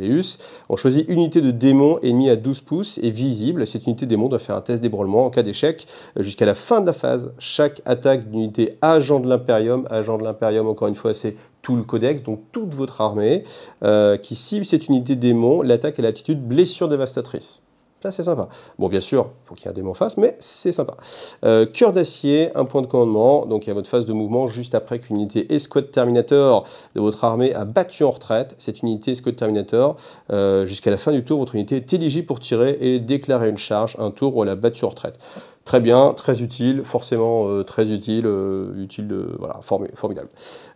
On choisit unité de démon ennemi à 12 pouces et visible. Cette unité démon doit faire un test d'ébranlement en cas d'échec euh, jusqu'à la fin de la phase. Chaque attaque d'unité agent de l'Imperium, agent de l'Imperium, encore une fois, c'est tout le codex, donc toute votre armée, euh, qui cible cette unité démon, l'attaque à l'attitude blessure dévastatrice. Ça, c'est sympa. Bon, bien sûr, il faut qu'il y ait un démon en face, mais c'est sympa. Euh, cœur d'acier, un point de commandement. Donc, il y a votre phase de mouvement juste après qu'une unité Escouade Terminator de votre armée a battu en retraite. Cette unité Escouade Terminator, euh, jusqu'à la fin du tour, votre unité est éligible pour tirer et déclarer une charge un tour où elle a battu en retraite. Très bien, très utile, forcément euh, très utile, euh, utile de, voilà, formidable.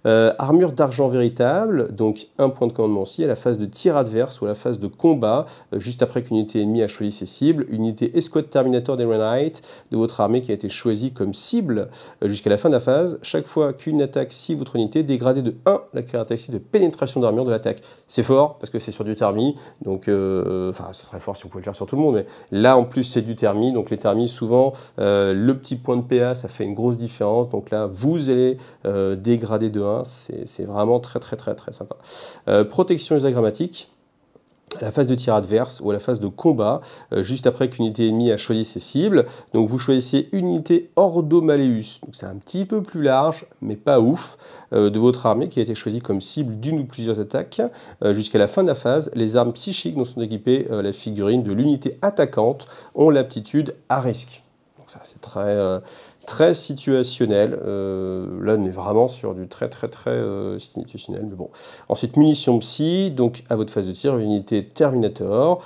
Euh, armure d'argent véritable, donc un point de commandement aussi, à la phase de tir adverse ou à la phase de combat, juste après qu'une unité ennemie a choisi ses cibles, unité escouade Terminator des Renite de votre armée qui a été choisie comme cible jusqu'à la fin de la phase, chaque fois qu'une attaque cible votre unité, dégradée de 1 la caractéristique de pénétration d'armure de l'attaque. C'est fort, parce que c'est sur du thermi, donc, enfin, ce serait fort si on pouvait le faire sur tout le monde, mais là en plus c'est du thermi, donc les thermis souvent le petit point de PA, ça fait une grosse différence. Donc là, vous allez euh, dégrader de 1. C'est vraiment très, très, très, très sympa. Euh, protection isogrammatique à la phase de tir adverse ou la phase de combat, juste après qu'une unité ennemie a choisi ses cibles. Donc vous choisissez unité Ordo Malleus, donc c'est un petit peu plus large, mais pas ouf, de votre armée qui a été choisie comme cible d'une ou plusieurs attaques. Jusqu'à la fin de la phase, les armes psychiques dont sont équipées la figurine de l'unité attaquante ont l'aptitude à risque c'est très, euh, très situationnel. Euh, là, on est vraiment sur du très, très, très euh, situationnel. Mais bon. Ensuite, munitions psy. Donc, à votre phase de tir, unité Terminator.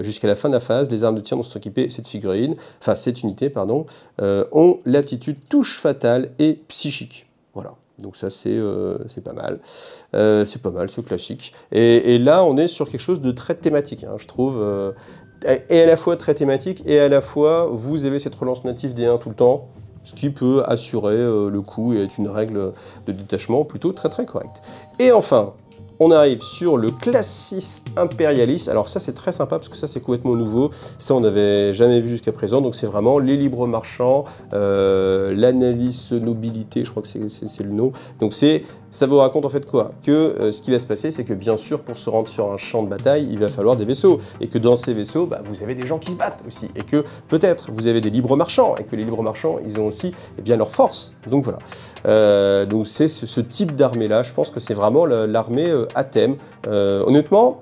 Jusqu'à la fin de la phase, les armes de tir dont sont équipées cette figurine, enfin, cette unité, pardon, ont l'aptitude touche fatale et psychique. Voilà. Donc ça, c'est pas mal. c'est pas mal, c'est classique. Et, là, on est sur quelque chose de très thématique, hein, je trouve et à la fois très thématique, et à la fois vous avez cette relance native des 1 tout le temps, ce qui peut assurer euh, le coup et être une règle de détachement plutôt très très correcte. Et enfin, on arrive sur le Classis Imperialis. Alors ça c'est très sympa parce que ça c'est complètement nouveau. Ça on n'avait jamais vu jusqu'à présent. Donc c'est vraiment les libres marchands, euh, la navis nobilité, je crois que c'est le nom. Donc c'est ça vous raconte en fait quoi? Que euh, ce qui va se passer, c'est que bien sûr, pour se rendre sur un champ de bataille, il va falloir des vaisseaux. Et que dans ces vaisseaux, bah, vous avez des gens qui se battent aussi. Et que peut-être vous avez des libres marchands. Et que les libres marchands, ils ont aussi eh bien, leur force. Donc voilà. Euh, donc c'est ce, type d'armée-là. Je pense que c'est vraiment l'armée euh, à thème. honnêtement,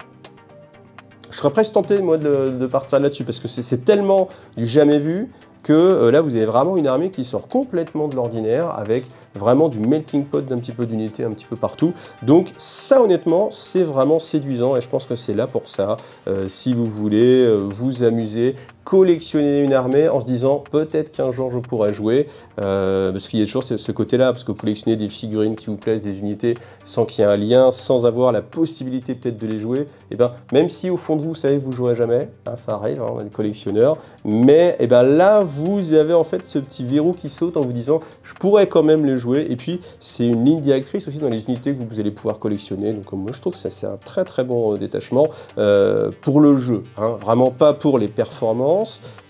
je serais presque tenté, moi, de, partir là-dessus. Parce que c'est tellement du jamais vu que euh, là vous avez vraiment une armée qui sort complètement de l'ordinaire avec vraiment du melting pot d'un petit peu d'unité un petit peu partout. Donc ça honnêtement c'est vraiment séduisant et je pense que c'est là pour ça. Euh, si vous voulez euh, vous amuser, collectionner une armée en se disant peut-être qu'un jour je pourrais jouer, parce qu'il y a toujours ce côté-là, parce que collectionner des figurines qui vous plaisent, des unités, sans qu'il y ait un lien, sans avoir la possibilité peut-être de les jouer, et eh ben même si au fond de vous, vous savez vous jouerez jamais, hein, ça arrive, hein, on est collectionneur, mais et eh ben là vous avez en fait ce petit verrou qui saute en vous disant je pourrais quand même les jouer et puis c'est une ligne directrice aussi dans les unités que vous allez pouvoir collectionner donc moi je trouve que ça c'est un très très bon euh, détachement euh, pour le jeu hein. vraiment pas pour les performances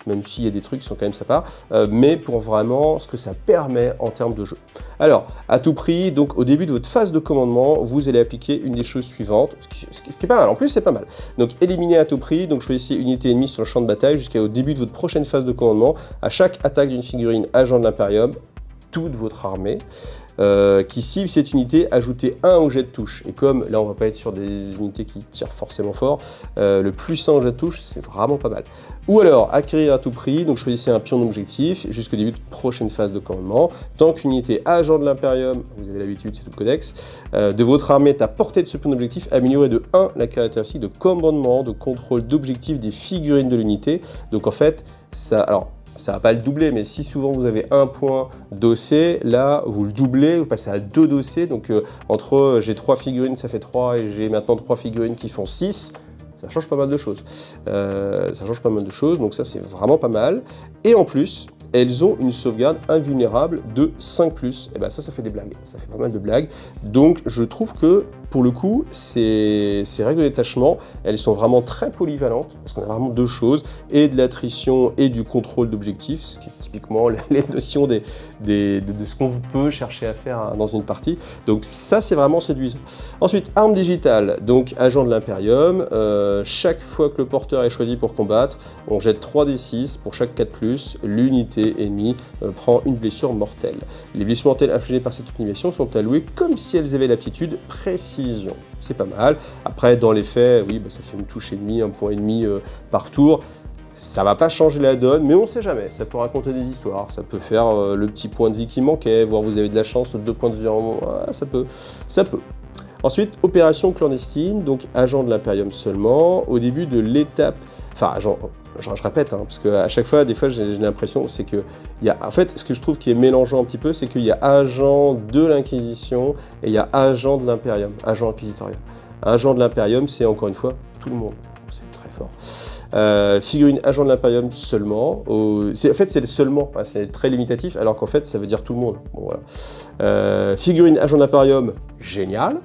même s'il y a des trucs qui sont quand même sympas, euh, mais pour vraiment ce que ça permet en termes de jeu. Alors, à tout prix, donc au début de votre phase de commandement, vous allez appliquer une des choses suivantes, ce qui, est pas mal, en plus c'est pas mal. Donc éliminer à tout prix, donc choisissez unité ennemie sur le champ de bataille jusqu'au début de votre prochaine phase de commandement. À chaque attaque d'une figurine agent de l'Imperium, toute votre armée. Euh, qui cible cette unité, ajoutez un au jet de touche. Et comme là on va pas être sur des unités qui tirent forcément fort, euh, le plus 1 au jet de touche, c'est vraiment pas mal. Ou alors, acquérir à tout prix, donc choisissez un pion d'objectif jusqu'au début de prochaine phase de commandement. Tant qu'une unité agent de l'Imperium, vous avez l'habitude, c'est tout le codex, euh, de votre armée est à portée de ce pion d'objectif, améliorer de 1 la caractéristique de commandement, de contrôle d'objectif des figurines de l'unité. Donc en fait, ça... Alors, ça va pas le doubler, mais si souvent vous avez un point dossé, là vous le doublez, vous passez à deux dossés, donc euh, entre euh, j'ai trois figurines, ça fait 3, et j'ai maintenant trois figurines qui font 6, ça change pas mal de choses. Euh, ça change pas mal de choses, donc ça c'est vraiment pas mal. Et en plus, elles ont une sauvegarde invulnérable de 5+. Et ben ça, ça fait des blagues, ça fait pas mal de blagues. Donc je trouve que pour le coup, ces, règles de détachement, elles sont vraiment très polyvalentes, parce qu'on a vraiment deux choses, et de l'attrition et du contrôle d'objectifs, ce qui est typiquement *laughs* les notions de, ce qu'on peut chercher à faire dans une partie. Donc ça, c'est vraiment séduisant. Ensuite, arme digitale, donc agent de l'Imperium. Euh, chaque fois que le porteur est choisi pour combattre, on jette 3d6 pour chaque 4+, l'unité ennemie euh, prend une blessure mortelle. Les blessures mortelles infligées par cette animation sont allouées comme si elles avaient l'aptitude précise c'est pas mal. Après, dans les faits, oui, bah, ça fait une touche et demie, un point et demi euh, par tour. Ça va pas changer la donne, mais on sait jamais. Ça peut raconter des histoires. Ça peut faire euh, le petit point de vie qui manquait, voire vous avez de la chance, deux points de vie en moins. ça peut, ça peut. Ensuite, opération clandestine, donc agent de l'Imperium seulement. Au début de l'étape, enfin agent, je, répète, hein, parce qu'à chaque fois, des fois, j'ai l'impression, c'est que, y a, en fait, ce que je trouve qui est mélangeant un petit peu, c'est qu'il y a agent de l'Inquisition et il y a agent de l'Imperium, agent inquisitorial. Agent de l'Imperium, c'est encore une fois tout le monde. C'est très fort. Euh, figurine agent de l'Imperium seulement. en fait, c'est le seulement, hein, c'est très limitatif, alors qu'en fait, ça veut dire tout le monde. Euh, figurine agent de l'Imperium, génial.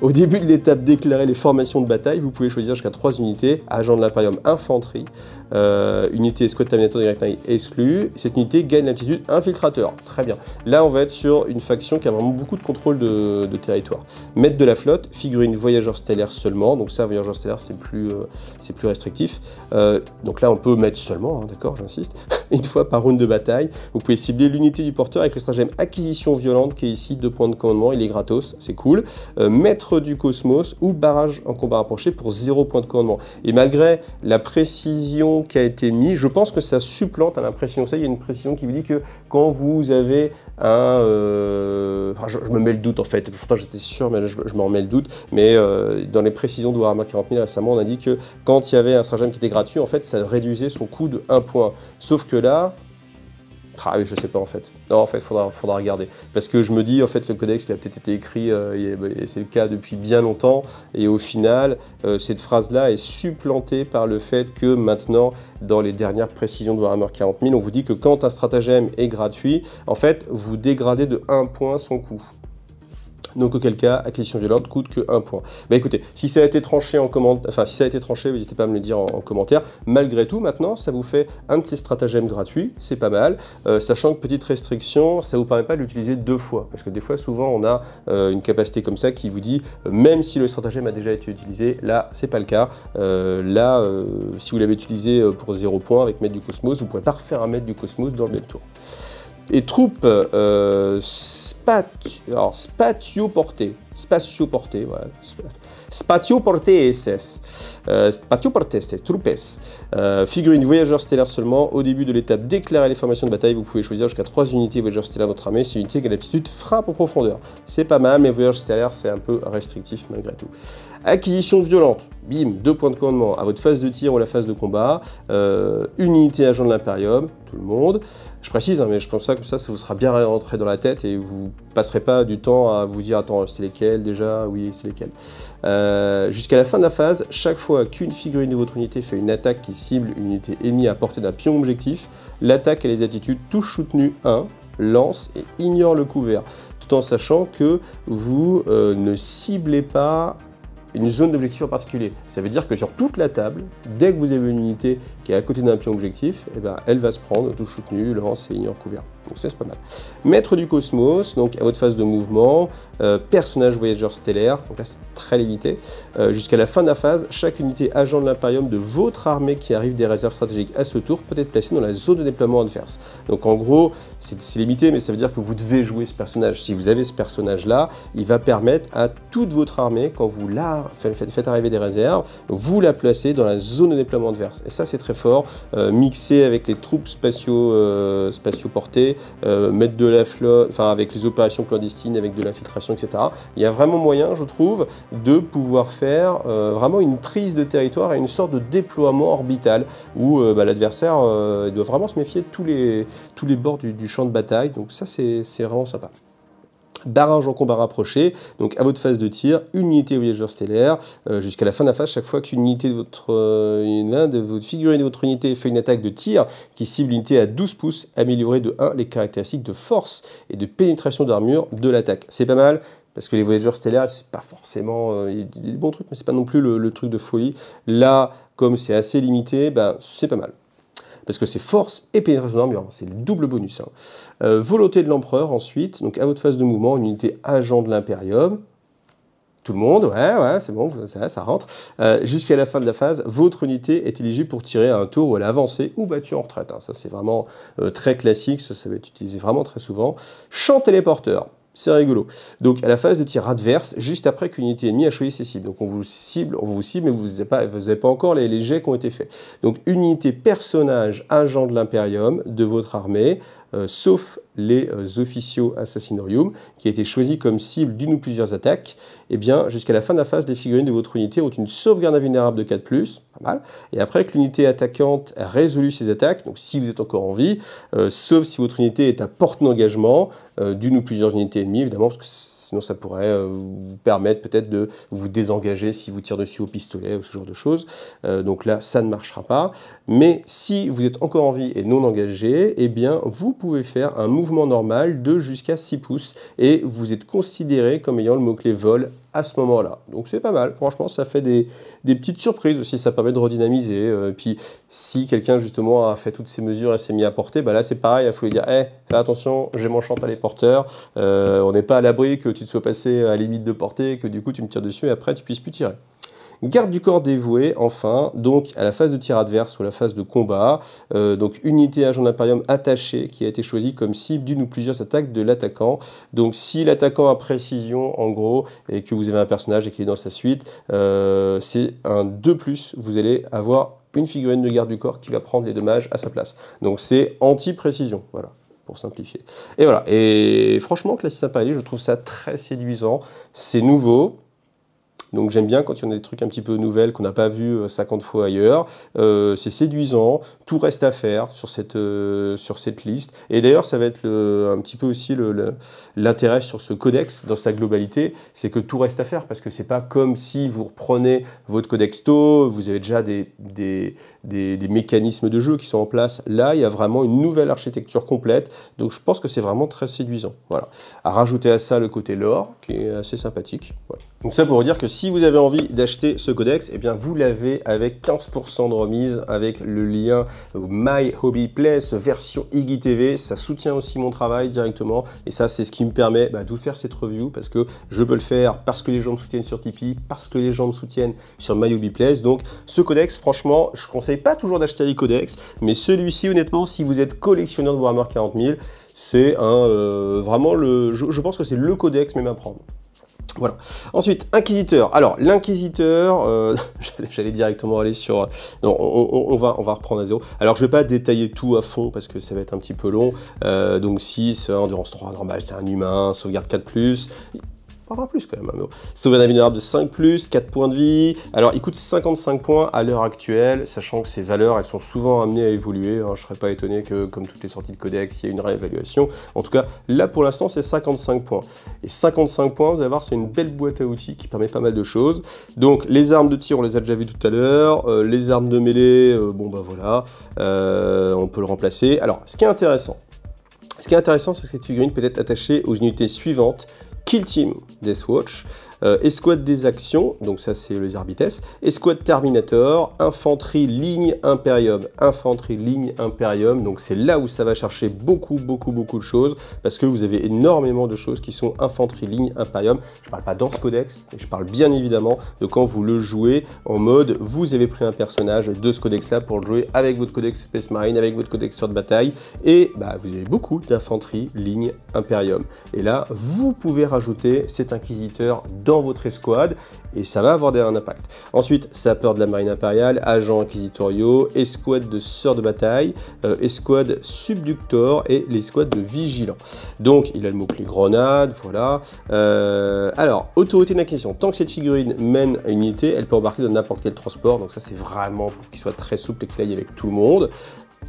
Au début de l'étape déclarer les formations de bataille, vous pouvez choisir jusqu'à 3 unités, agent de l'Imperium infanterie, euh, unité Squad Terminator Direct exclue. Cette unité gagne l'aptitude infiltrateur. Très bien. Là, on va être sur une faction qui a vraiment beaucoup de contrôle de, territoire. Maître de la flotte, figurine voyageur stellaire seulement. Donc ça, voyageur stellaire, c'est plus, euh, plus restrictif. Euh, donc là, on peut mettre seulement, hein, d'accord, j'insiste, *laughs* une fois par round de bataille. Vous pouvez cibler l'unité du porteur avec le stratagème acquisition violente qui est ici, deux points de commandement, il est gratos, c'est cool. maître du cosmos ou barrage en combat rapproché pour zéro point de commandement. Et malgré la précision qui a été mis, je pense que ça supplante à l'impression. Ça, il y a une précision qui vous dit que quand vous avez un... Euh, je, me mets le doute en fait, pourtant j'étais sûr, mais je, m'en mets le doute, mais euh, dans les précisions de Warhammer 40 000 récemment, on a dit que quand il y avait un stratagème qui était gratuit, en fait, ça réduisait son coût de 1 point. Sauf que là, ah oui, je sais pas en fait. Non, en fait, faudra, faudra regarder. Parce que je me dis, en fait, le codex, il a peut-être été écrit, euh, bah, et c'est le cas depuis bien longtemps, et au final, euh, cette phrase-là est supplantée par le fait que maintenant, dans les dernières précisions de Warhammer 40 000, on vous dit que quand un stratagème est gratuit, en fait, vous dégradez de 1 point son coût. Donc auquel cas, acquisition violente coûte que 1 point. Bah écoutez, si ça a été tranché en commentaire, enfin si ça a été tranché, n'hésitez pas à me le dire en, commentaire. Malgré tout, maintenant, ça vous fait un de ces stratagèmes gratuits, c'est pas mal. Euh, sachant que petite restriction, ça vous permet pas de l'utiliser deux fois, parce que des fois, souvent, on a euh, une capacité comme ça qui vous dit, euh, même si le stratagème a déjà été utilisé, là, c'est pas le cas. là, si vous l'avez utilisé pour 0 point avec maître du cosmos, vous pouvez pas refaire un maître du cosmos dans le même tour et troupes euh, spatio, spatio-portées. Spatio-portées, voilà. Spatio-portées SS. Euh, spatio-portées troupes. Euh, figurine voyageur stellaire seulement. Au début de l'étape déclarer les formations de bataille, vous pouvez choisir jusqu'à 3 unités voyageurs stellaires de votre armée. C'est une unité qui a l'aptitude frappe en profondeur. C'est pas mal, mais voyageurs stellaires, c'est un peu restrictif malgré tout. Acquisition violente. Bim, deux points de commandement à votre phase de tir ou la phase de combat. Euh, unité agent de l'Imperium, tout le monde. Je précise, hein, mais je pense que ça, ça vous sera bien rentré dans la tête et vous passerez pas du temps à vous dire attends, c'est lesquels déjà? Oui, c'est lesquels? Euh, jusqu'à la fin de la phase, chaque fois qu'une figurine de votre unité fait une attaque qui cible une unité ennemie à portée d'un pion objectif, l'attaque et les attitudes touche soutenu 1, lance et ignore le couvert, tout en sachant que vous euh, ne ciblez pas une zone d'objectif en particulier. Ça veut dire que sur toute la table, dès que vous avez une unité à côté d'un pion objectif, eh ben, elle va se prendre touche soutenue, lance et ignore couvert. Donc ça, c'est pas mal. Maître du cosmos, donc à votre phase de mouvement, euh, personnage voyageur stellaire, donc là c'est très limité. Euh, jusqu'à la fin de la phase, chaque unité agent de l'Imperium de votre armée qui arrive des réserves stratégiques à ce tour peut être placée dans la zone de déploiement adverse. Donc en gros, c'est limité, mais ça veut dire que vous devez jouer ce personnage. Si vous avez ce personnage-là, il va permettre à toute votre armée, quand vous la faites, arriver des réserves, vous la placez dans la zone de déploiement adverse. Et ça, c'est très euh, mixé avec les troupes spatio, spatio portées, euh, mettre de la flotte, enfin avec les opérations clandestines, avec de l'infiltration, etc. Il y a vraiment moyen, je trouve, de pouvoir faire euh, vraiment une prise de territoire et une sorte de déploiement orbital où euh, bah, l'adversaire doit vraiment se méfier de tous les, bords du champ de bataille. Donc ça, c'est vraiment sympa barrage en combat rapproché, donc à votre phase de tir, une unité voyageur stellaire, euh, jusqu'à la fin de la phase, chaque fois qu'une unité de votre, euh, de votre figurine de votre unité fait une attaque de tir qui cible l'unité à 12 pouces, améliorée de 1 les caractéristiques de force et de pénétration d'armure de l'attaque. C'est pas mal, parce que les voyageurs stellaires, c'est pas forcément euh, des bons trucs, mais c'est pas non plus le, truc de folie. Là, comme c'est assez limité, ben, c'est pas mal parce que c'est force et pénétration d'armure, c'est le double bonus. Hein. Euh, volonté de l'empereur ensuite, donc à votre phase de mouvement, une unité agent de l'impérium, tout le monde, ouais, ouais, c'est bon, ça, rentre. Euh, jusqu'à la fin de la phase, votre unité est éligible pour tirer à un tour où elle avancé ou battu en retraite. Hein. Ça, c'est vraiment euh, très classique, ça, ça va être utilisé vraiment très souvent. Champ téléporteur. C'est rigolo. Donc à la phase de tir adverse, juste après qu'une unité ennemie a choisi ses cibles. Donc on vous cible, on vous cible, mais vous n'avez pas, encore les, jets qui ont été faits. Donc unité personnage agent de l'impérium de votre armée. Sauf les officiaux Assassinorium, qui a été choisi comme cible d'une ou plusieurs attaques, eh bien, jusqu'à la fin de la phase, les figurines de votre unité ont une sauvegarde invulnérable de 4+, pas mal, et après que l'unité attaquante a résolu ses attaques, donc si vous êtes encore en vie, sauf si votre unité est à porte d'engagement d'une ou plusieurs unités ennemies, évidemment, parce que sinon ça pourrait euh, vous permettre peut-être de vous désengager si vous tirez dessus au pistolet ou ce genre de choses. Euh, donc là, ça ne marchera pas. Mais si vous êtes encore en vie et non engagé, eh bien, vous pouvez faire un mouvement normal de jusqu'à 6 pouces et vous êtes considéré comme ayant le mot-clé vol à ce moment-là. Donc c'est pas mal, franchement ça fait des, petites surprises aussi, ça permet de redynamiser. Euh, puis si quelqu'un justement a fait toutes ces mesures et s'est mis à porter, bah là c'est pareil, il faut lui dire hey, eh, fais attention, j'ai mon à les porteurs, euh, on n'est pas à l'abri que tu te sois passé à la limite de portée, que du coup tu me tires dessus et après tu puisses plus tirer. Garde du corps dévoué, enfin, donc à la phase de tir adverse ou la phase de combat, euh, donc unité agent d'impérium attachée qui a été choisie comme cible d'une ou plusieurs attaques de l'attaquant. Donc si l'attaquant a précision, en gros, et que vous avez un personnage et qu'il est dans sa suite, euh, c'est un 2+, vous allez avoir une figurine de garde du corps qui va prendre les dommages à sa place. Donc c'est anti-précision, voilà pour simplifier. Et voilà, et franchement, Classic Imperial, je trouve ça très séduisant, c'est nouveau, donc j'aime bien quand il y a des trucs un petit peu nouvelles qu'on n'a pas vu 50 euh, fois ailleurs. Euh, c'est séduisant, tout reste à faire sur cette, euh, sur cette liste. Et d'ailleurs, ça va être un petit peu aussi l'intérêt sur ce codex dans sa globalité, c'est que tout reste à faire parce que c'est pas comme si vous reprenez votre codex TO, vous avez déjà des, des, des, mécanismes de jeu qui sont en place. Là, il y a vraiment une nouvelle architecture complète. Donc je pense que c'est vraiment très séduisant. Voilà. À rajouter à ça le côté lore qui est assez sympathique. Donc ça pour vous dire que si vous avez envie d'acheter ce codex, eh bien vous l'avez avec 15% de remise avec le lien My Hobby Place version IGTV. Ça soutient aussi mon travail directement et ça c'est ce qui me permet bah, de vous faire cette review parce que je peux le faire parce que les gens me soutiennent sur Tipeee, parce que les gens me soutiennent sur My Hobby Place. Donc ce codex, franchement, je conseille pas toujours d'acheter les codex, mais celui-ci, honnêtement, si vous êtes collectionneur de Warhammer 40 000, c'est un euh, vraiment le. Je, pense que c'est le codex même à prendre. Voilà. Ensuite, Inquisiteur. Alors, l'Inquisiteur, euh, *laughs* j'allais directement aller sur... Non, on, va, on va reprendre à zéro. Alors, je vais pas détailler tout à fond parce que ça va être un petit peu long. Euh, donc, 6, Endurance 3, normal, c'est un humain, sauvegarde 4+. Pas plus quand même. Hein, Sauvegarde invulnérable de 5 4 points de vie. Alors il coûte 55 points à l'heure actuelle, sachant que ces valeurs elles sont souvent amenées à évoluer. Hein. Je serais pas étonné que comme toutes les sorties de codex, il y ait une réévaluation. En tout cas, là pour l'instant c'est 55 points. Et 55 points, vous allez voir, c'est une belle boîte à outils qui permet pas mal de choses. Donc les armes de tir, on les a déjà vues tout à l'heure. Euh, les armes de mêlée, euh, bon bah voilà, euh, on peut le remplacer. Alors ce qui est intéressant, ce qui est intéressant, c'est que cette figurine peut être attachée aux unités suivantes Kill Team Deathwatch, euh, escouade des actions, donc ça c'est les arbites, escouade Terminator, infanterie ligne Imperium, infanterie ligne Imperium, donc c'est là où ça va chercher beaucoup beaucoup beaucoup de choses, parce que vous avez énormément de choses qui sont infanterie ligne Imperium, je parle pas dans ce codex, mais je parle bien évidemment de quand vous le jouez en mode, vous avez pris un personnage de ce codex là pour le jouer avec votre codex Space Marine, avec votre codex sur de bataille, et bah, vous avez beaucoup d'infanterie ligne Imperium. Et là, vous pouvez rajouter cet inquisiteur dans votre escouade et ça va avoir un impact. Ensuite, sapeur de la marine impériale, agents inquisitoriaux, escouade de sœurs de bataille, euh, escouade subductor et l'escouade de vigilants. Donc, il a le mot-clé grenade, voilà. Euh, alors, autorité d'inquisition. Tant que cette figurine mène une unité, elle peut embarquer dans n'importe quel transport. Donc ça, c'est vraiment pour qu'il soit très souple et qu'il aille avec tout le monde.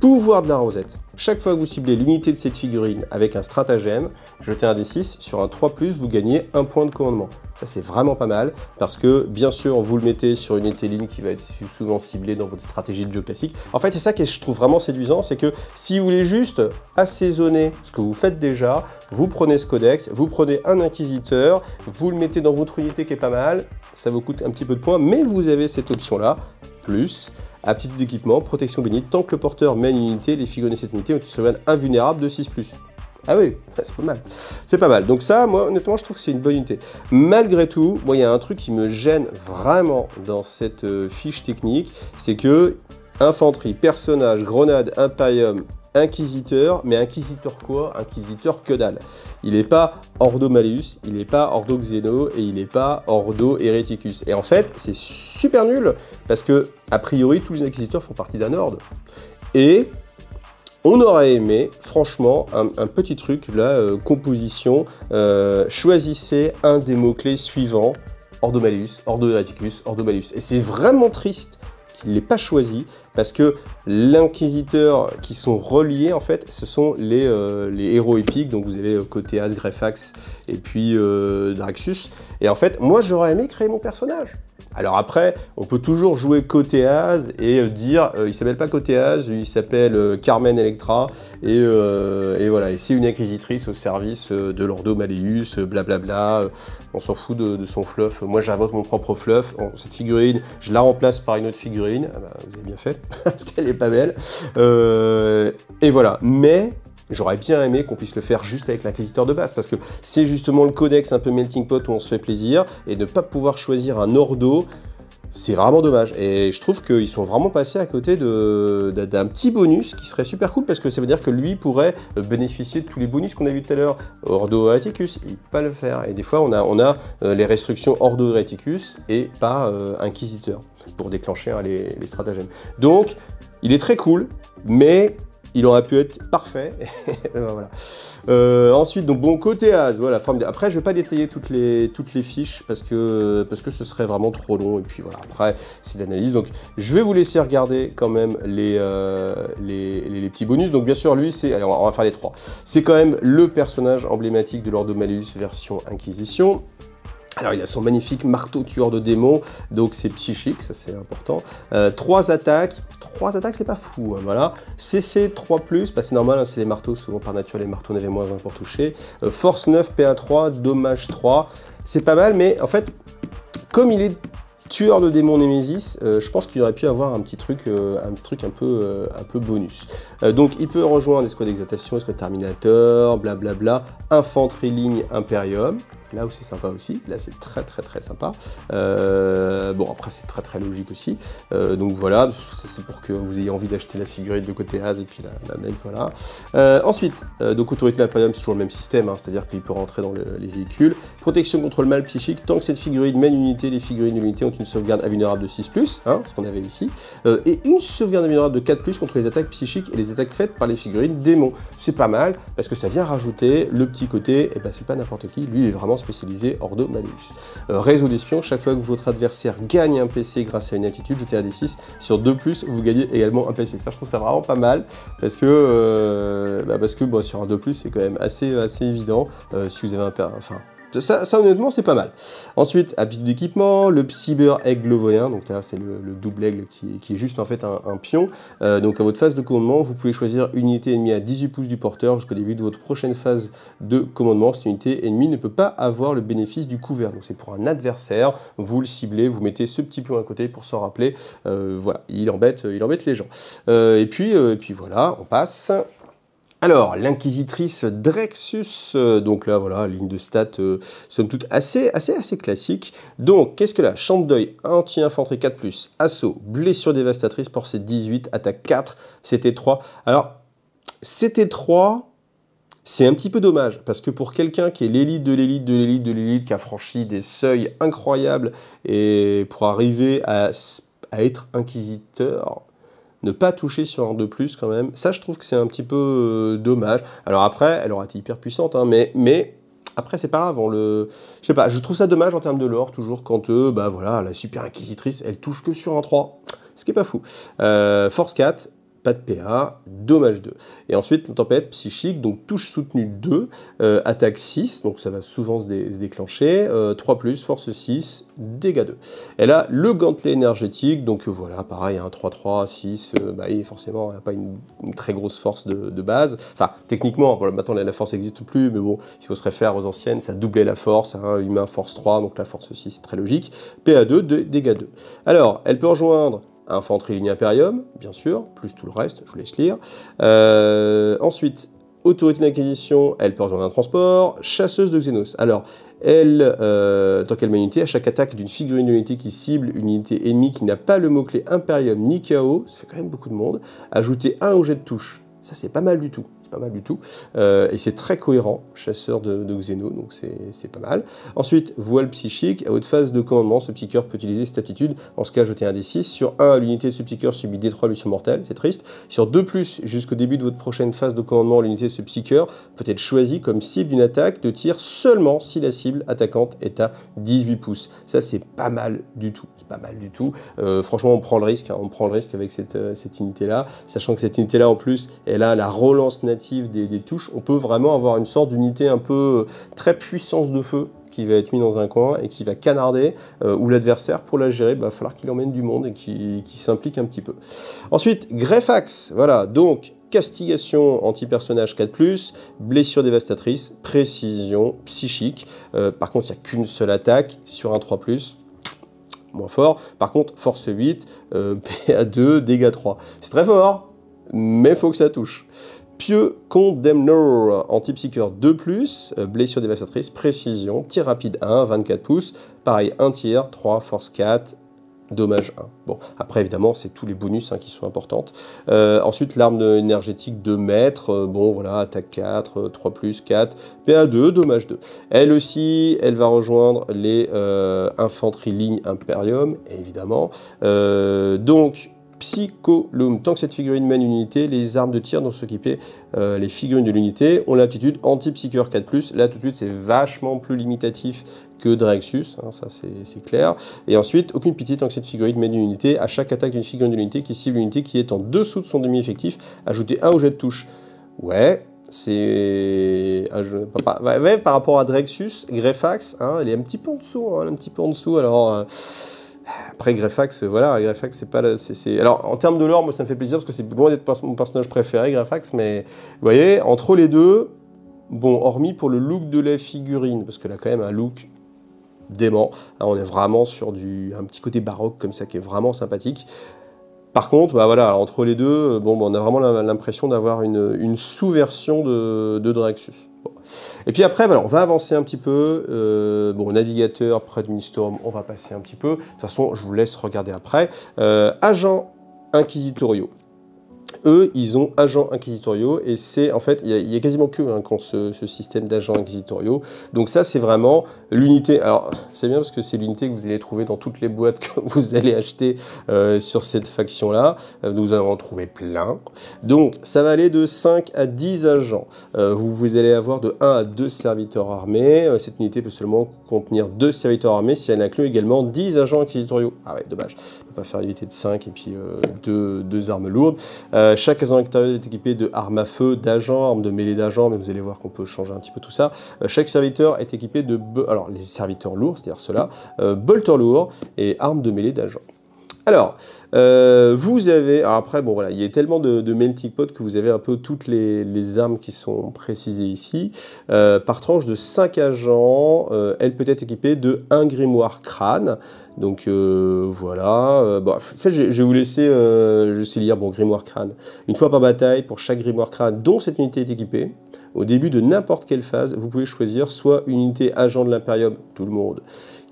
Pouvoir de la rosette. Chaque fois que vous ciblez l'unité de cette figurine avec un stratagème, jetez un D6, sur un 3+, vous gagnez un point de commandement. Ça c'est vraiment pas mal, parce que bien sûr vous le mettez sur une unité ligne qui va être souvent ciblée dans votre stratégie de jeu classique. En fait c'est ça que je trouve vraiment séduisant, c'est que si vous voulez juste assaisonner ce que vous faites déjà, vous prenez ce codex, vous prenez un inquisiteur, vous le mettez dans votre unité qui est pas mal, ça vous coûte un petit peu de points, mais vous avez cette option là, plus Aptitude d'équipement, protection bénite. Tant que le porteur mène une unité, les figurines de cette unité ont une invulnérable de 6+. Ah oui, c'est pas mal. C'est pas mal. Donc ça, moi, honnêtement, je trouve que c'est une bonne unité. Malgré tout, moi, il y a un truc qui me gêne vraiment dans cette euh, fiche technique, c'est que infanterie, personnage, grenade, imperium, inquisiteur, mais inquisiteur quoi? Inquisiteur que dalle. Il n'est pas Ordo Malleus, il n'est pas Ordo Xeno et il n'est pas Ordo Hereticus. Et en fait, c'est super nul parce que, a priori, tous les inquisiteurs font partie d'un ordre. Et On aurait aimé, franchement, un, petit truc, là, euh, composition, euh, choisissez un des mots-clés suivants, Ordomalus, Ordo Hereticus, Ordomalus. Et c'est vraiment triste qu'il ne l'ait pas choisi, parce que l'inquisiteur qui sont reliés, en fait, ce sont les, euh, héros épiques, donc vous avez Cotéas, Greffax et puis Draxus. Et en fait, moi, j'aurais aimé créer mon personnage. Alors après, on peut toujours jouer Cotéaz et dire, euh, il s'appelle pas Cotéaz, il s'appelle euh, Carmen Electra, euh, et, voilà, et c'est une inquisitrice au service de l'Ordo Malleus, blablabla, on s'en fout de, son fluff, moi j'invente mon propre fluff, cette figurine, je la remplace par une autre figurine, ah bah, vous avez bien fait, *laughs* parce qu'elle est pas belle, et voilà, mais J'aurais bien aimé qu'on puisse le faire juste avec l'inquisiteur de base, parce que c'est justement le codex un peu melting pot où on se fait plaisir, et ne pas pouvoir choisir un ordo, c'est vraiment dommage. Et je trouve qu'ils sont vraiment passés à côté d'un petit bonus qui serait super cool, parce que ça veut dire que lui pourrait bénéficier de tous les bonus qu'on a vu tout à l'heure. Ordo Hereticus, il ne peut pas le faire. Et des fois, on a, on a euh, les restrictions Ordo Hereticus et pas euh, Inquisiteur pour déclencher hein, les, les stratagèmes. Donc, il est très cool, mais il aurait pu être parfait. *laughs* voilà. Euh, ensuite, donc bon, côté As, voilà, forme Après, je vais pas détailler toutes les, toutes les fiches parce que, parce que ce serait vraiment trop long. Et puis voilà, après, c'est l'analyse. Donc, je vais vous laisser regarder quand même les, euh, les, les, petits bonus. Donc, bien sûr, lui, c'est. Allez, on va faire les trois. C'est quand même le personnage emblématique de Malleus version Inquisition. Alors il a son magnifique marteau tueur de démons, donc c'est psychique, ça c'est important. Euh, trois attaques, trois attaques c'est pas fou, hein, voilà. CC 3+, bah, c'est normal, hein, c'est les marteaux, souvent par nature les marteaux n'avaient moins 1 pour toucher. Euh, force 9, PA 3, dommage 3, c'est pas mal, mais en fait, comme il est tueur de démons Nemesis, euh, je pense qu'il aurait pu avoir un petit truc, un truc un peu, un peu bonus. donc il peut rejoindre escouade d'exaltation, escouade Terminator, blablabla, infanterie ligne Imperium, Là où c'est sympa aussi, là c'est très très très sympa. Euh, bon après c'est très très logique aussi. Euh, donc voilà, c'est pour que vous ayez envie d'acheter la figurine de côté As et puis la, même, voilà. Euh, ensuite, donc autorité Napoléon c'est toujours le même système, hein, c'est-à-dire qu'il peut rentrer dans les véhicules. Protection contre le mal psychique, tant que cette figurine mène une unité, les figurines de l'unité ont une sauvegarde invulnérable de 6+, hein, ce qu'on avait ici, et une sauvegarde invulnérable de 4+, contre les attaques psychiques et les attaques faites par les figurines démons. C'est pas mal, parce que ça vient rajouter le petit côté, et eh ben c'est pas n'importe qui, lui il est vraiment spécialisé Ordo Malus. Euh, réseau d'espions, chaque fois que votre adversaire gagne un PC grâce à une attitude, jetez un D6 sur 2 plus, vous gagnez également un PC. Ça, je trouve ça vraiment pas mal parce que, euh, bah, parce que bon, sur un 2 plus, c'est quand même assez, assez évident. Euh, si vous avez un, enfin, ça, honnêtement, c'est pas mal. Ensuite, habitude d'équipement, le Cyber Aigle voyen, donc là, c'est le, double aigle qui, est juste en fait un, pion. Euh, donc à votre phase de commandement, vous pouvez choisir une unité ennemie à 18 pouces du porteur jusqu'au début de votre prochaine phase de commandement. Cette unité ennemie ne peut pas avoir le bénéfice du couvert. Donc c'est pour un adversaire, vous le ciblez, vous mettez ce petit pion à côté pour s'en rappeler. Euh, voilà, il embête, il embête les gens. Euh, et, puis, et puis voilà, on passe. Alors, l'inquisitrice Drexus, euh, donc là, voilà, ligne de stats, euh, somme toute assez, assez, assez classique. Donc, qu'est-ce que là Champ deuil, anti-infanterie 4+, assaut, blessure dévastatrice ses 18, attaque 4, c'était 3. Alors, c'était 3, c'est un petit peu dommage, parce que pour quelqu'un qui est l'élite de l'élite de l'élite de l'élite, qui a franchi des seuils incroyables, et pour arriver à être inquisiteur, ne pas toucher sur un de plus quand même. Ça, je trouve que c'est un petit peu euh, dommage. Alors après, elle aura été hyper puissante, hein, mais, mais après, c'est pas grave. le... Je sais pas, je trouve ça dommage en termes de lore, toujours quand euh, bah voilà, la super inquisitrice, elle touche que sur un 3. Ce qui est pas fou. Euh, Force 4, de PA, dommage 2. Et ensuite, tempête psychique, donc touche soutenue 2, euh, attaque 6, donc ça va souvent se, déclencher, 3 euh, force 6, dégâts 2. Elle a le gantelet énergétique, donc voilà, pareil, un 3-3, 6, bah, forcément, elle n'a pas une, très grosse force de, base. Enfin, techniquement, maintenant la force n'existe plus, mais bon, si on se réfère aux anciennes, ça doublait la force, hein, humain force 3, donc la force 6, très logique. PA2, dégâts 2. Alors, elle peut rejoindre Infanterie ligne Imperium, bien sûr, plus tout le reste, je vous laisse lire. Euh, ensuite, autorité d'acquisition, elle peut rejoindre un transport. Chasseuse de Xenos. Alors, elle, euh, tant qu'elle unité, à chaque attaque d'une figurine d'unité qui cible une unité ennemie qui n'a pas le mot-clé Imperium ni Chaos, ça fait quand même beaucoup de monde, ajoutez un au jet de touche. Ça, c'est pas mal du tout. Pas mal du tout. et c'est très cohérent, chasseur de, de Xeno, donc c'est pas mal. Ensuite, voile psychique, à haute phase de commandement, ce psycheur peut utiliser cette aptitude, en ce cas jeter un D6. Sur 1, l'unité de ce psycheur subit D3 mission mortelle, c'est triste. Sur 2, jusqu'au début de votre prochaine phase de commandement, l'unité de ce psycheur peut être choisie comme cible d'une attaque de tir seulement si la cible attaquante est à 18 pouces. Ça, c'est pas mal du tout. C'est pas mal du tout. Euh, franchement, on prend le risque. Hein. on prend le risque avec cette, euh, cette unité-là. Sachant que cette unité-là, en plus, elle a la relance native des, touches. On peut vraiment avoir une sorte d'unité un peu euh, très puissance de feu qui va être mis dans un coin et qui va canarder, ou l'adversaire, pour la gérer, bah, va falloir qu'il emmène du monde et qu'il s'implique un petit peu. Ensuite, Greffax, voilà, donc castigation anti-personnage 4+, blessure dévastatrice, précision, psychique. Euh, par contre, il n'y a qu'une seule attaque sur un 3+, moins fort. Par contre, force 8, euh, *laughs* PA2, dégâts 3. C'est très fort, mais faut que ça touche. Pieux Condemner, anti-psycheur 2+, euh, blessure dévastatrice, précision, tir rapide 1, 24 pouces, pareil, 1 tir, 3, force 4, dommage 1. Bon, après évidemment, c'est tous les bonus hein, qui sont importantes. Euh, ensuite, l'arme énergétique 2 mètres, euh, bon voilà, attaque 4, 3 plus 4, PA2, dommage 2. Elle aussi, elle va rejoindre les euh, infanterie ligne Imperium, évidemment. donc, Psycholoom. Tant que cette figurine mène une unité, les armes de tir dont s'occuper les figurines de l'unité ont l'aptitude anti-psycheur 4+. Là, tout de suite, c'est vachement plus limitatif que Drexus, hein, ça c'est clair. Et ensuite, aucune pitié tant que cette figurine mène une unité. À chaque attaque d'une figurine de l'unité qui cible une unité qui est en dessous de son demi-effectif, ajoutez un au jet de touche. Ouais, c'est par, par rapport à Drexus, Greffax, hein, elle est un petit peu en dessous, hein, un petit peu en dessous. Alors euh, après Greffax, voilà, Greffax c'est pas, c'est alors en termes de lore, moi ça me fait plaisir parce que c'est loin d'être mon personnage préféré, Greffax, mais vous voyez, entre les deux, bon, hormis pour le look de la figurine, parce qu'elle a quand même un look dément. Hein, on est vraiment sur du, un petit côté baroque comme ça qui est vraiment sympathique. Par contre, bah voilà, entre les deux, bon, bah, on a vraiment l'impression d'avoir une, sous-version de, de Et puis après, on va avancer un petit peu. Euh, bon, navigateur, près de Storm, on va passer un petit peu. De toute façon, je vous laisse regarder après. Euh, inquisitoriaux eux, ils ont agents inquisitoriaux et c'est en fait, il y, a quasiment que hein, ce, système d'agents inquisitoriaux. Donc ça, c'est vraiment l'unité. Alors, c'est bien parce que c'est l'unité que vous allez trouver dans toutes les boîtes *laughs* que vous allez acheter euh, sur cette faction-là. Euh, nous allons en trouver plein. Donc, ça va aller de 5 à 10 agents. Euh, vous, vous allez avoir de 1 à 2 serviteurs armés. cette unité peut seulement contenir 2 serviteurs armés si elle inclut également 10 agents inquisitoriaux. Ah ouais, dommage. Pas faire une unité de 5 et puis 2 armes lourdes. Euh, chaque agent extérieur est équipé de armes à feu, d'agents, armes de mêlée d'agents, mais vous allez voir qu'on peut changer un petit peu tout ça. Euh, chaque serviteur est équipé de... Alors, les serviteurs lourds, c'est-à-dire ceux-là, euh, bolters lourds et armes de mêlée d'agents. Alors, vous avez, après, bon voilà, il y a tellement de, de, melting pot que vous avez un peu toutes les, armes qui sont précisées ici. par tranche de 5 agents, elle peut être équipée de 1 grimoire crâne, donc euh, voilà. Euh, en fait, je, vais vous laisser, euh, je lire bon grimoire crâne. Une fois par bataille, pour chaque grimoire crâne dont cette unité est équipée, au début de n'importe quelle phase, vous pouvez choisir soit une unité agent de l'impérium, tout le monde,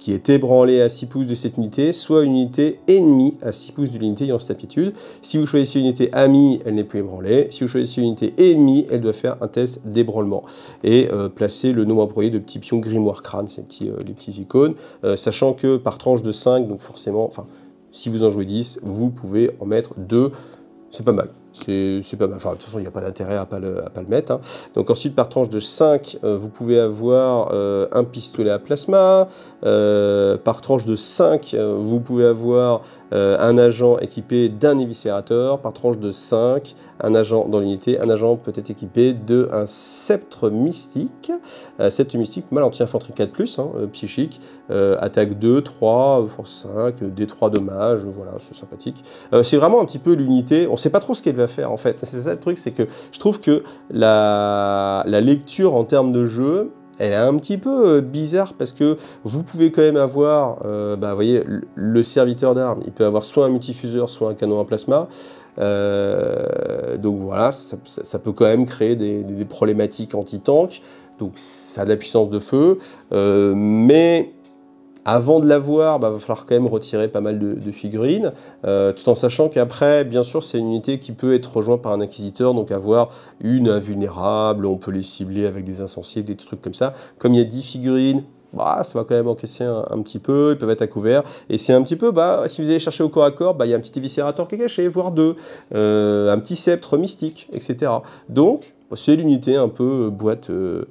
qui est ébranlée à 6 pouces de cette unité, soit une unité ennemie à 6 pouces de l'unité ayant cette aptitude. Si vous choisissez une unité amie, elle n'est plus ébranlée. Si vous choisissez une unité ennemie, elle doit faire un test d'ébranlement. Et euh, placer le nombre employé de petits pions grimoire crâne, ces petits, euh, les petits icônes, euh, sachant que par tranche de 5, donc forcément, enfin, si vous en jouez 10, vous pouvez en mettre 2, c'est pas mal c'est pas mal. Enfin, de toute façon, il n'y a pas d'intérêt à pas le, pas le mettre. Hein. Donc ensuite, par tranche de 5, euh, vous pouvez avoir euh, un pistolet à plasma. Euh, par tranche de 5, vous pouvez avoir un agent équipé d'un éviscérateur. Par tranche de 5, un agent dans l'unité. Un agent peut être équipé d'un sceptre mystique. sceptre mystique, mal anti-infanterie 4+, hein, psychique. attaque 2, 3, force 5, D3 dommages. Voilà, c'est sympathique. c'est vraiment un petit peu l'unité. On ne sait pas trop ce qu'elle va faire en fait. C'est ça le truc, c'est que je trouve que la, lecture en termes de jeu, elle est un petit peu euh, bizarre parce que vous pouvez quand même avoir, euh, bah, vous voyez, le serviteur d'armes, il peut avoir soit un multifuseur, soit un canon à plasma. Euh, donc voilà, ça, peut quand même créer des, des problématiques anti-tank. Donc ça a de la puissance de feu. mais avant de l'avoir, bah, va falloir quand même retirer pas mal de, figurines, euh, tout en sachant qu'après, bien sûr, c'est une unité qui peut être rejointe par un inquisiteur, donc avoir une invulnérable, on peut les cibler avec des insensibles, des trucs comme ça. Comme il y a 10 figurines, bah, ça va quand même encaisser un, petit peu, ils peuvent être à couvert. Et c'est un petit peu, bah, si vous allez chercher au corps à corps, bah, il y a un petit éviscérateur qui est caché, voire deux, euh, un petit sceptre mystique, etc. Donc, c'est l'unité un peu euh,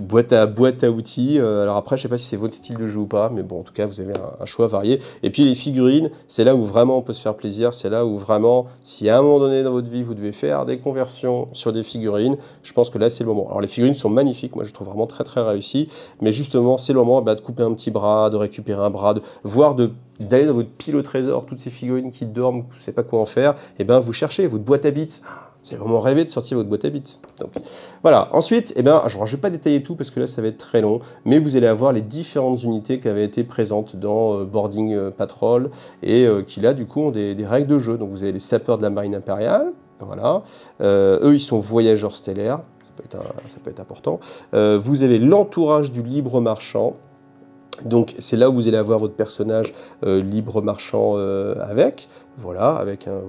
boîte à, outils. Euh, alors après, je sais pas si c'est votre style de jeu ou pas, mais bon, en tout cas, vous avez un, choix varié. Et puis les figurines, c'est là où vraiment on peut se faire plaisir. C'est là où vraiment, si à un moment donné dans votre vie, vous devez faire des conversions sur des figurines, je pense que là, c'est le moment. Alors les figurines sont magnifiques, moi je trouve vraiment très très réussi. Mais justement, c'est le moment bah, de couper un petit bras, de récupérer un bras, de voir de d'aller dans votre pile au trésor, toutes ces figurines qui dorment, vous ne savez pas quoi en faire, et ben vous cherchez votre boîte à bits c'est vraiment rêvé de sortir votre boîte à bits. Donc, voilà. Ensuite, eh bien, je ne vais pas détailler tout parce que là, ça va être très long, mais vous allez avoir les différentes unités qui avaient été présentes dans euh, Boarding euh, Patrol et euh, qui, là, du coup, ont des, règles de jeu. Donc, vous avez les sapeurs de la marine impériale. Voilà. eux, ils sont voyageurs stellaires. Ça peut être, important. vous avez l'entourage du libre marchand. Donc c'est là où vous allez avoir votre personnage libre marchand avec. Voilà, avec vous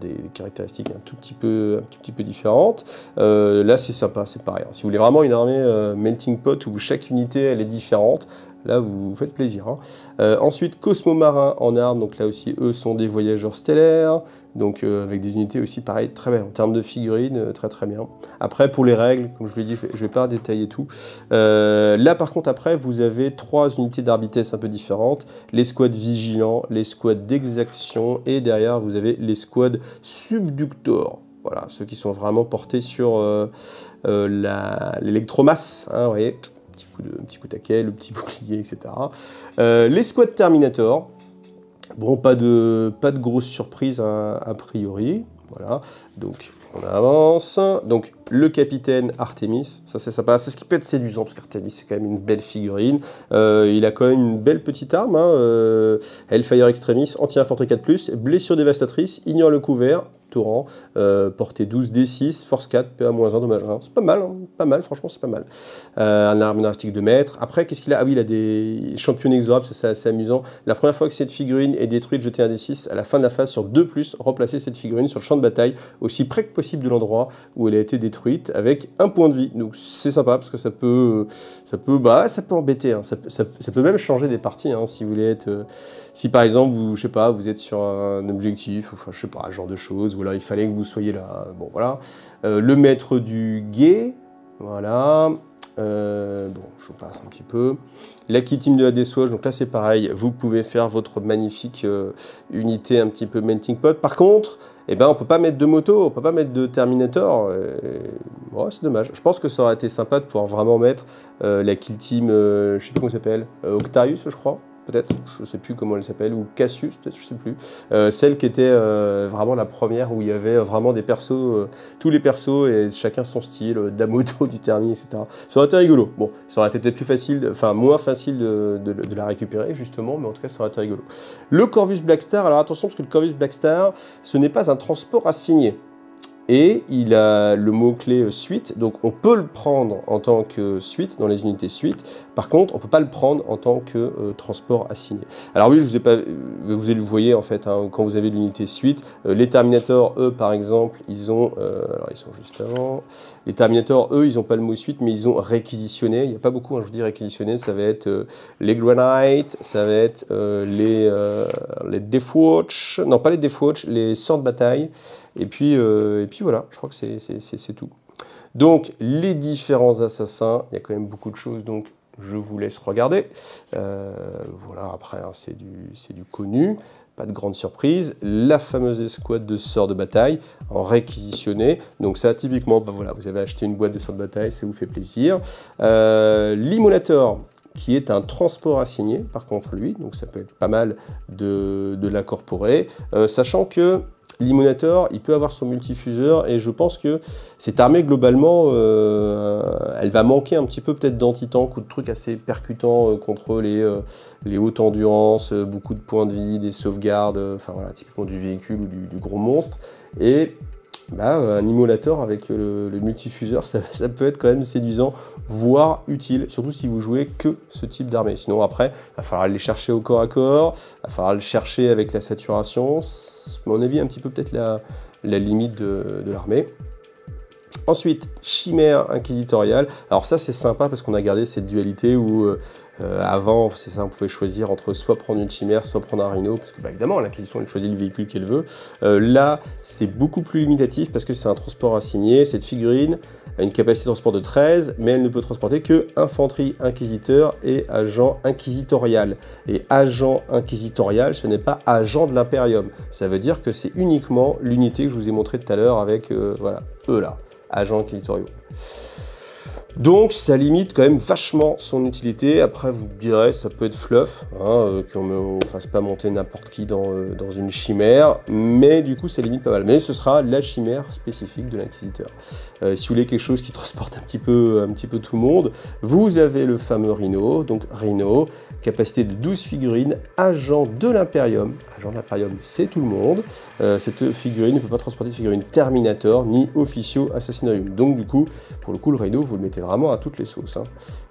des caractéristiques un tout petit peu, différentes. Euh, là, c'est sympa, c'est pareil. Si vous voulez vraiment une armée euh, melting pot où chaque unité elle est différente, là vous faites plaisir. Hein. Euh, ensuite, Cosmo Marin en armes, donc là aussi eux sont des voyageurs stellaires, donc avec des unités aussi pareil, très bien. En termes de figurines, très très bien. Après, pour les règles, comme je vous l'ai dit, je ne vais, pas détailler tout. là par contre, après, vous avez trois unités d'arbitesse un peu différentes. Les squads vigilants, les squads d'exaction et derrière, vous avez les squads subductors. Voilà, ceux qui sont vraiment portés sur euh, euh, l'électromasse, hein, voyez, petit coup de petit coup taquet, le petit *laughs* bouclier, etc. Euh, les squads Terminator. Bon, pas de, pas de grosse surprise hein, a priori. Voilà, donc on avance. Donc le capitaine Artemis, ça c'est sympa, c'est ce qui peut être séduisant parce qu'Artemis c'est quand même une belle figurine. Euh, il a quand même une belle petite arme, hein, euh, Hellfire Extremis, anti-infanterie 4+, blessure dévastatrice, ignore le couvert, torrent, euh, portée 12 D6, force 4, PA-1, dommage 1. C'est pas mal, hein, pas mal, franchement c'est pas mal. un arme énergétique de maître. Après, qu'est-ce qu'il a? Ah oui, il a des champions inexorables, c'est assez amusant. La première fois que cette figurine est détruite, jetez un D6 à la fin de la phase sur 2+, remplacez cette figurine sur le champ de bataille aussi près que possible de l'endroit où elle a été détruite avec un point de vie. Donc c'est sympa parce que ça peut, ça peut, bah, ça peut embêter. Hein. Ça, peut même changer des parties hein, si vous voulez être. Euh, si par exemple vous, je sais pas, vous êtes sur un objectif, ou enfin je sais pas, un genre de choses, ou il fallait que vous soyez là. Bon voilà. Euh, le maître du guet, voilà. Euh, bon, je vous passe un petit peu. La team de la Deswatch, donc là c'est pareil, vous pouvez faire votre magnifique unité un petit peu melting pot. Par contre, eh ben, on peut pas mettre de moto, on peut pas mettre de Terminator. c'est dommage. Je pense que ça aurait été sympa de pouvoir vraiment mettre euh, la kill team, euh, je sais plus comment s'appelle, euh, Octarius, je crois peut-être, je sais plus comment elle s'appelle, ou Cassius, peut-être, je sais plus. Euh, celle qui était euh, vraiment la première où il y avait vraiment des persos, euh, tous les persos et chacun son style, Damoto, *laughs* du Terni, etc. Ça aurait été rigolo. Bon, ça aurait été plus facile, enfin moins facile de, de, la récupérer justement, mais en tout cas ça aurait été rigolo. Le Corvus Blackstar, alors attention parce que le Corvus Blackstar, ce n'est pas un transport assigné et il a le mot-clé suite, donc on peut le prendre en tant que suite dans les unités suite. Par contre, on ne peut pas le prendre en tant que euh, transport assigné. Alors oui, je vous ai pas, euh, vous le voyez en fait hein, quand vous avez l'unité suite. Euh, les Terminators, eux, par exemple, ils ont, alors ils sont juste avant. Les Terminators, eux, ils n'ont pas le mot suite, mais ils ont réquisitionné. Il n'y a pas beaucoup, hein, je vous dis réquisitionné. Ça va être les Granite, ça va être les les Deathwatch, non pas les Deathwatch, les sorts de bataille. Et puis voilà, je crois que c'est tout. Donc les différents assassins, il y a quand même beaucoup de choses, donc je vous laisse regarder. Euh, voilà, après, hein, c'est du, du, connu. Pas de grande surprise. La fameuse escouade de sorts de bataille en réquisitionné. Donc ça, typiquement, bah voilà, vous avez acheté une boîte de sorts de bataille, ça vous fait plaisir. Euh, L'Immolator, qui est un transport assigné, par contre, lui. Donc ça peut être pas mal de, l'incorporer. Euh, sachant que L'Immunator, il peut avoir son multifuseur et je pense que cette armée, globalement, euh, elle va manquer un petit peu peut-être d'anti-tank ou de trucs assez percutants euh, contre les, euh, les hautes endurances, beaucoup de points de vie, des sauvegardes, enfin voilà, typiquement du véhicule ou du, gros monstre. Et bah, un immolator avec le, multifuseur, ça, peut être quand même séduisant, voire utile, surtout si vous jouez que ce type d'armée. Sinon après, il va falloir les chercher au corps à corps, il va falloir le chercher avec la saturation, mon avis un petit peu peut-être la, limite de, de l'armée. Ensuite, chimère inquisitoriale. Alors ça c'est sympa parce qu'on a gardé cette dualité où euh, euh, avant, c'est ça, on pouvait choisir entre soit prendre une chimère, soit prendre un rhino, parce que bah, évidemment, l'Inquisition, elle choisit le véhicule qu'elle veut. Euh, là, c'est beaucoup plus limitatif parce que c'est un transport assigné. Cette figurine a une capacité de transport de 13, mais elle ne peut transporter que infanterie inquisiteur et agent inquisitorial. Et agent inquisitorial, ce n'est pas agent de l'Imperium. Ça veut dire que c'est uniquement l'unité que je vous ai montré tout à l'heure avec, euh, voilà, eux là, agents inquisitoriaux. Donc ça limite quand même vachement son utilité. Après vous direz ça peut être fluff, hein, euh, qu'on ne fasse pas monter n'importe qui euh, dans, une chimère, mais du coup ça limite pas mal. Mais ce sera la chimère spécifique de l'inquisiteur. Euh, si vous voulez quelque chose qui transporte un petit, peu, un petit peu tout le monde, vous avez le fameux Rhino, donc Rhino, capacité de 12 figurines, agent de l'Imperium. Agent de l'Imperium c'est tout le monde. cette figurine ne peut pas transporter de figurine Terminator ni Officio Assassinarium. Donc du coup, pour le coup le Rhino vous le mettez vraiment à toutes les sauces. Hein.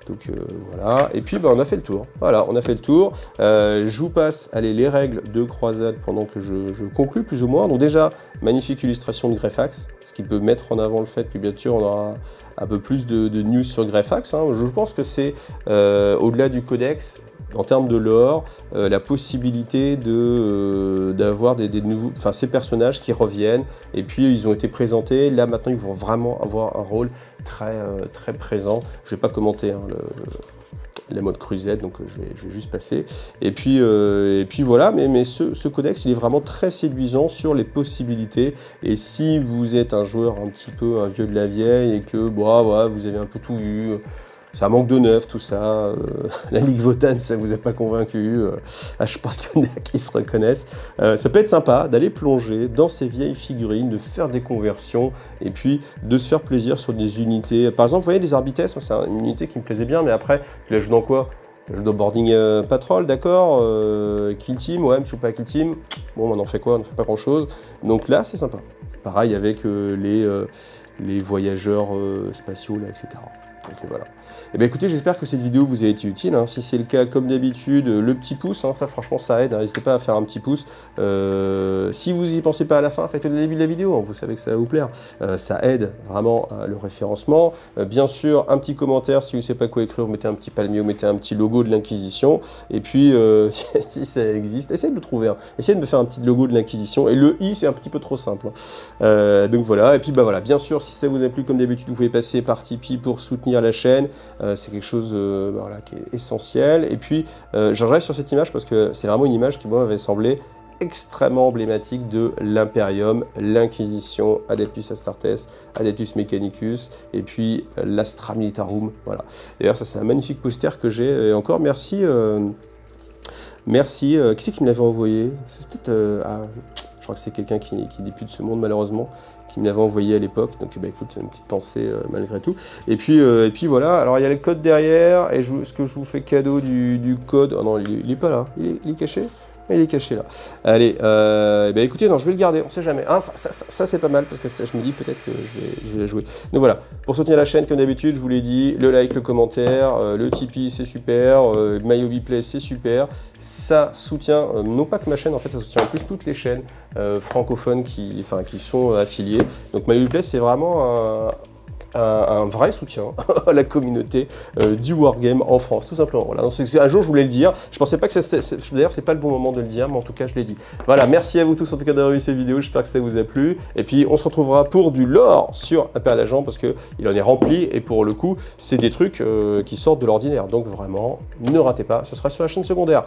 Donc euh, voilà, et puis bah, on a fait le tour. Voilà, on a fait le tour. Euh, je vous passe les règles de croisade pendant que je, conclue plus ou moins. Donc déjà, magnifique illustration de Greyfax, ce qui peut mettre en avant le fait que bien sûr on aura un peu plus de, news sur Greyfax. Hein. Je pense que c'est euh, au-delà du codex, en termes de lore, la possibilité de d'avoir des, nouveaux, enfin ces personnages qui reviennent et puis ils ont été présentés. Là maintenant ils vont vraiment avoir un rôle très euh, très présent. Je vais pas commenter hein, le, les modes crusade, donc je vais, je vais, juste passer. Et puis, puis voilà, mais, ce, ce, codex, il est vraiment très séduisant sur les possibilités. Et si vous êtes un joueur un petit peu un vieux de la vieille et que bah, vous avez un peu tout vu, ça manque de neuf, tout ça. Euh, *laughs* la Ligue Votan, ça vous a pas convaincu. Euh, ah, je pense qu'il y en a qui se reconnaissent. Euh, ça peut être sympa d'aller plonger dans ces vieilles figurines, de faire des conversions et puis de se faire plaisir sur des unités. Par exemple, vous voyez, des Arbites, c'est une unité qui me plaisait bien, mais après, tu la joues dans quoi? Je dans Boarding Patrol, d'accord. kill Team, ouais, je joue pas Kill Team. Bon, on en fait quoi? On en fait pas grand chose. Donc là, c'est sympa. Pareil avec les, les voyageurs spatiaux, là, etc. Voilà. Et eh bien écoutez, j'espère que cette vidéo vous a été utile. Hein. Si c'est le cas, comme d'habitude, le petit pouce, hein, ça franchement ça aide. Hein. N'hésitez pas à faire un petit pouce. Euh, si vous y pensez pas à la fin, faites-le début de la vidéo. Vous savez que ça va vous plaire. Euh, ça aide vraiment le référencement. Euh, bien sûr, un petit commentaire si vous ne savez pas quoi écrire, mettez un petit palmier, mettez un petit logo de l'Inquisition. Et puis, *laughs* si ça existe, essayez de le trouver. Essayez de me faire un petit logo de l'Inquisition. Et le i, c'est un petit peu trop simple. donc voilà. Et puis bah voilà. Bien sûr, si ça vous a plu, comme d'habitude, vous pouvez passer par Tipeee pour soutenir la chaîne, euh, c'est quelque chose euh, voilà, qui est essentiel. Et puis, euh, je reste sur cette image parce que c'est vraiment une image qui, moi, m'avait semblé extrêmement emblématique de l'Imperium, l'Inquisition, Adeptus Astartes, Adeptus Mechanicus, et puis l'Astra Militarum. Voilà. D'ailleurs, ça c'est un magnifique poster que j'ai. Et encore merci, merci. qui c'est qui me l'avait envoyé? C'est peut-être, ah, je crois que c'est quelqu'un qui, qui députe ce monde malheureusement qui me l'avait envoyé à l'époque. Donc bah, écoute, une petite pensée euh, malgré tout. Et puis, euh, et puis voilà, alors il y a le code derrière, et ce que je vous fais cadeau du, code, oh non, il, est pas là, il est caché il est caché là. Allez, euh, eh ben écoutez, non, je vais le garder, on sait jamais. Hein, ça, c'est pas mal parce que je me dis peut-être que je vais, la jouer. Donc voilà, pour soutenir la chaîne, comme d'habitude, je vous l'ai dit, le like, le commentaire, euh, le Tipeee, c'est super, euh, c'est super. Ça soutient, euh, non pas que ma chaîne, en fait, ça soutient en plus toutes les chaînes francophones qui, qui sont affiliées. Donc MyObiPlay, c'est vraiment un, un, vrai soutien *laughs* à la communauté euh, du wargame en France, tout simplement. Voilà. un jour, je voulais le dire. Je pensais pas que c'était. D'ailleurs, c'est pas le bon moment de le dire, mais en tout cas, je l'ai dit. Voilà, merci à vous tous en tout cas d'avoir vu cette vidéo. J'espère que ça vous a plu. Et puis, on se retrouvera pour du lore sur Impérial Agent parce qu'il en est rempli. Et pour le coup, c'est des trucs euh, qui sortent de l'ordinaire. Donc, vraiment, ne ratez pas. Ce sera sur la chaîne secondaire.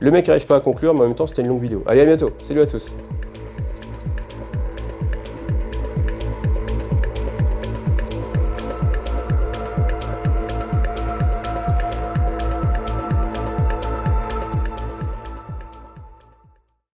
Le mec n'arrive pas à conclure, mais en même temps, c'était une longue vidéo. Allez, à bientôt. Salut à tous.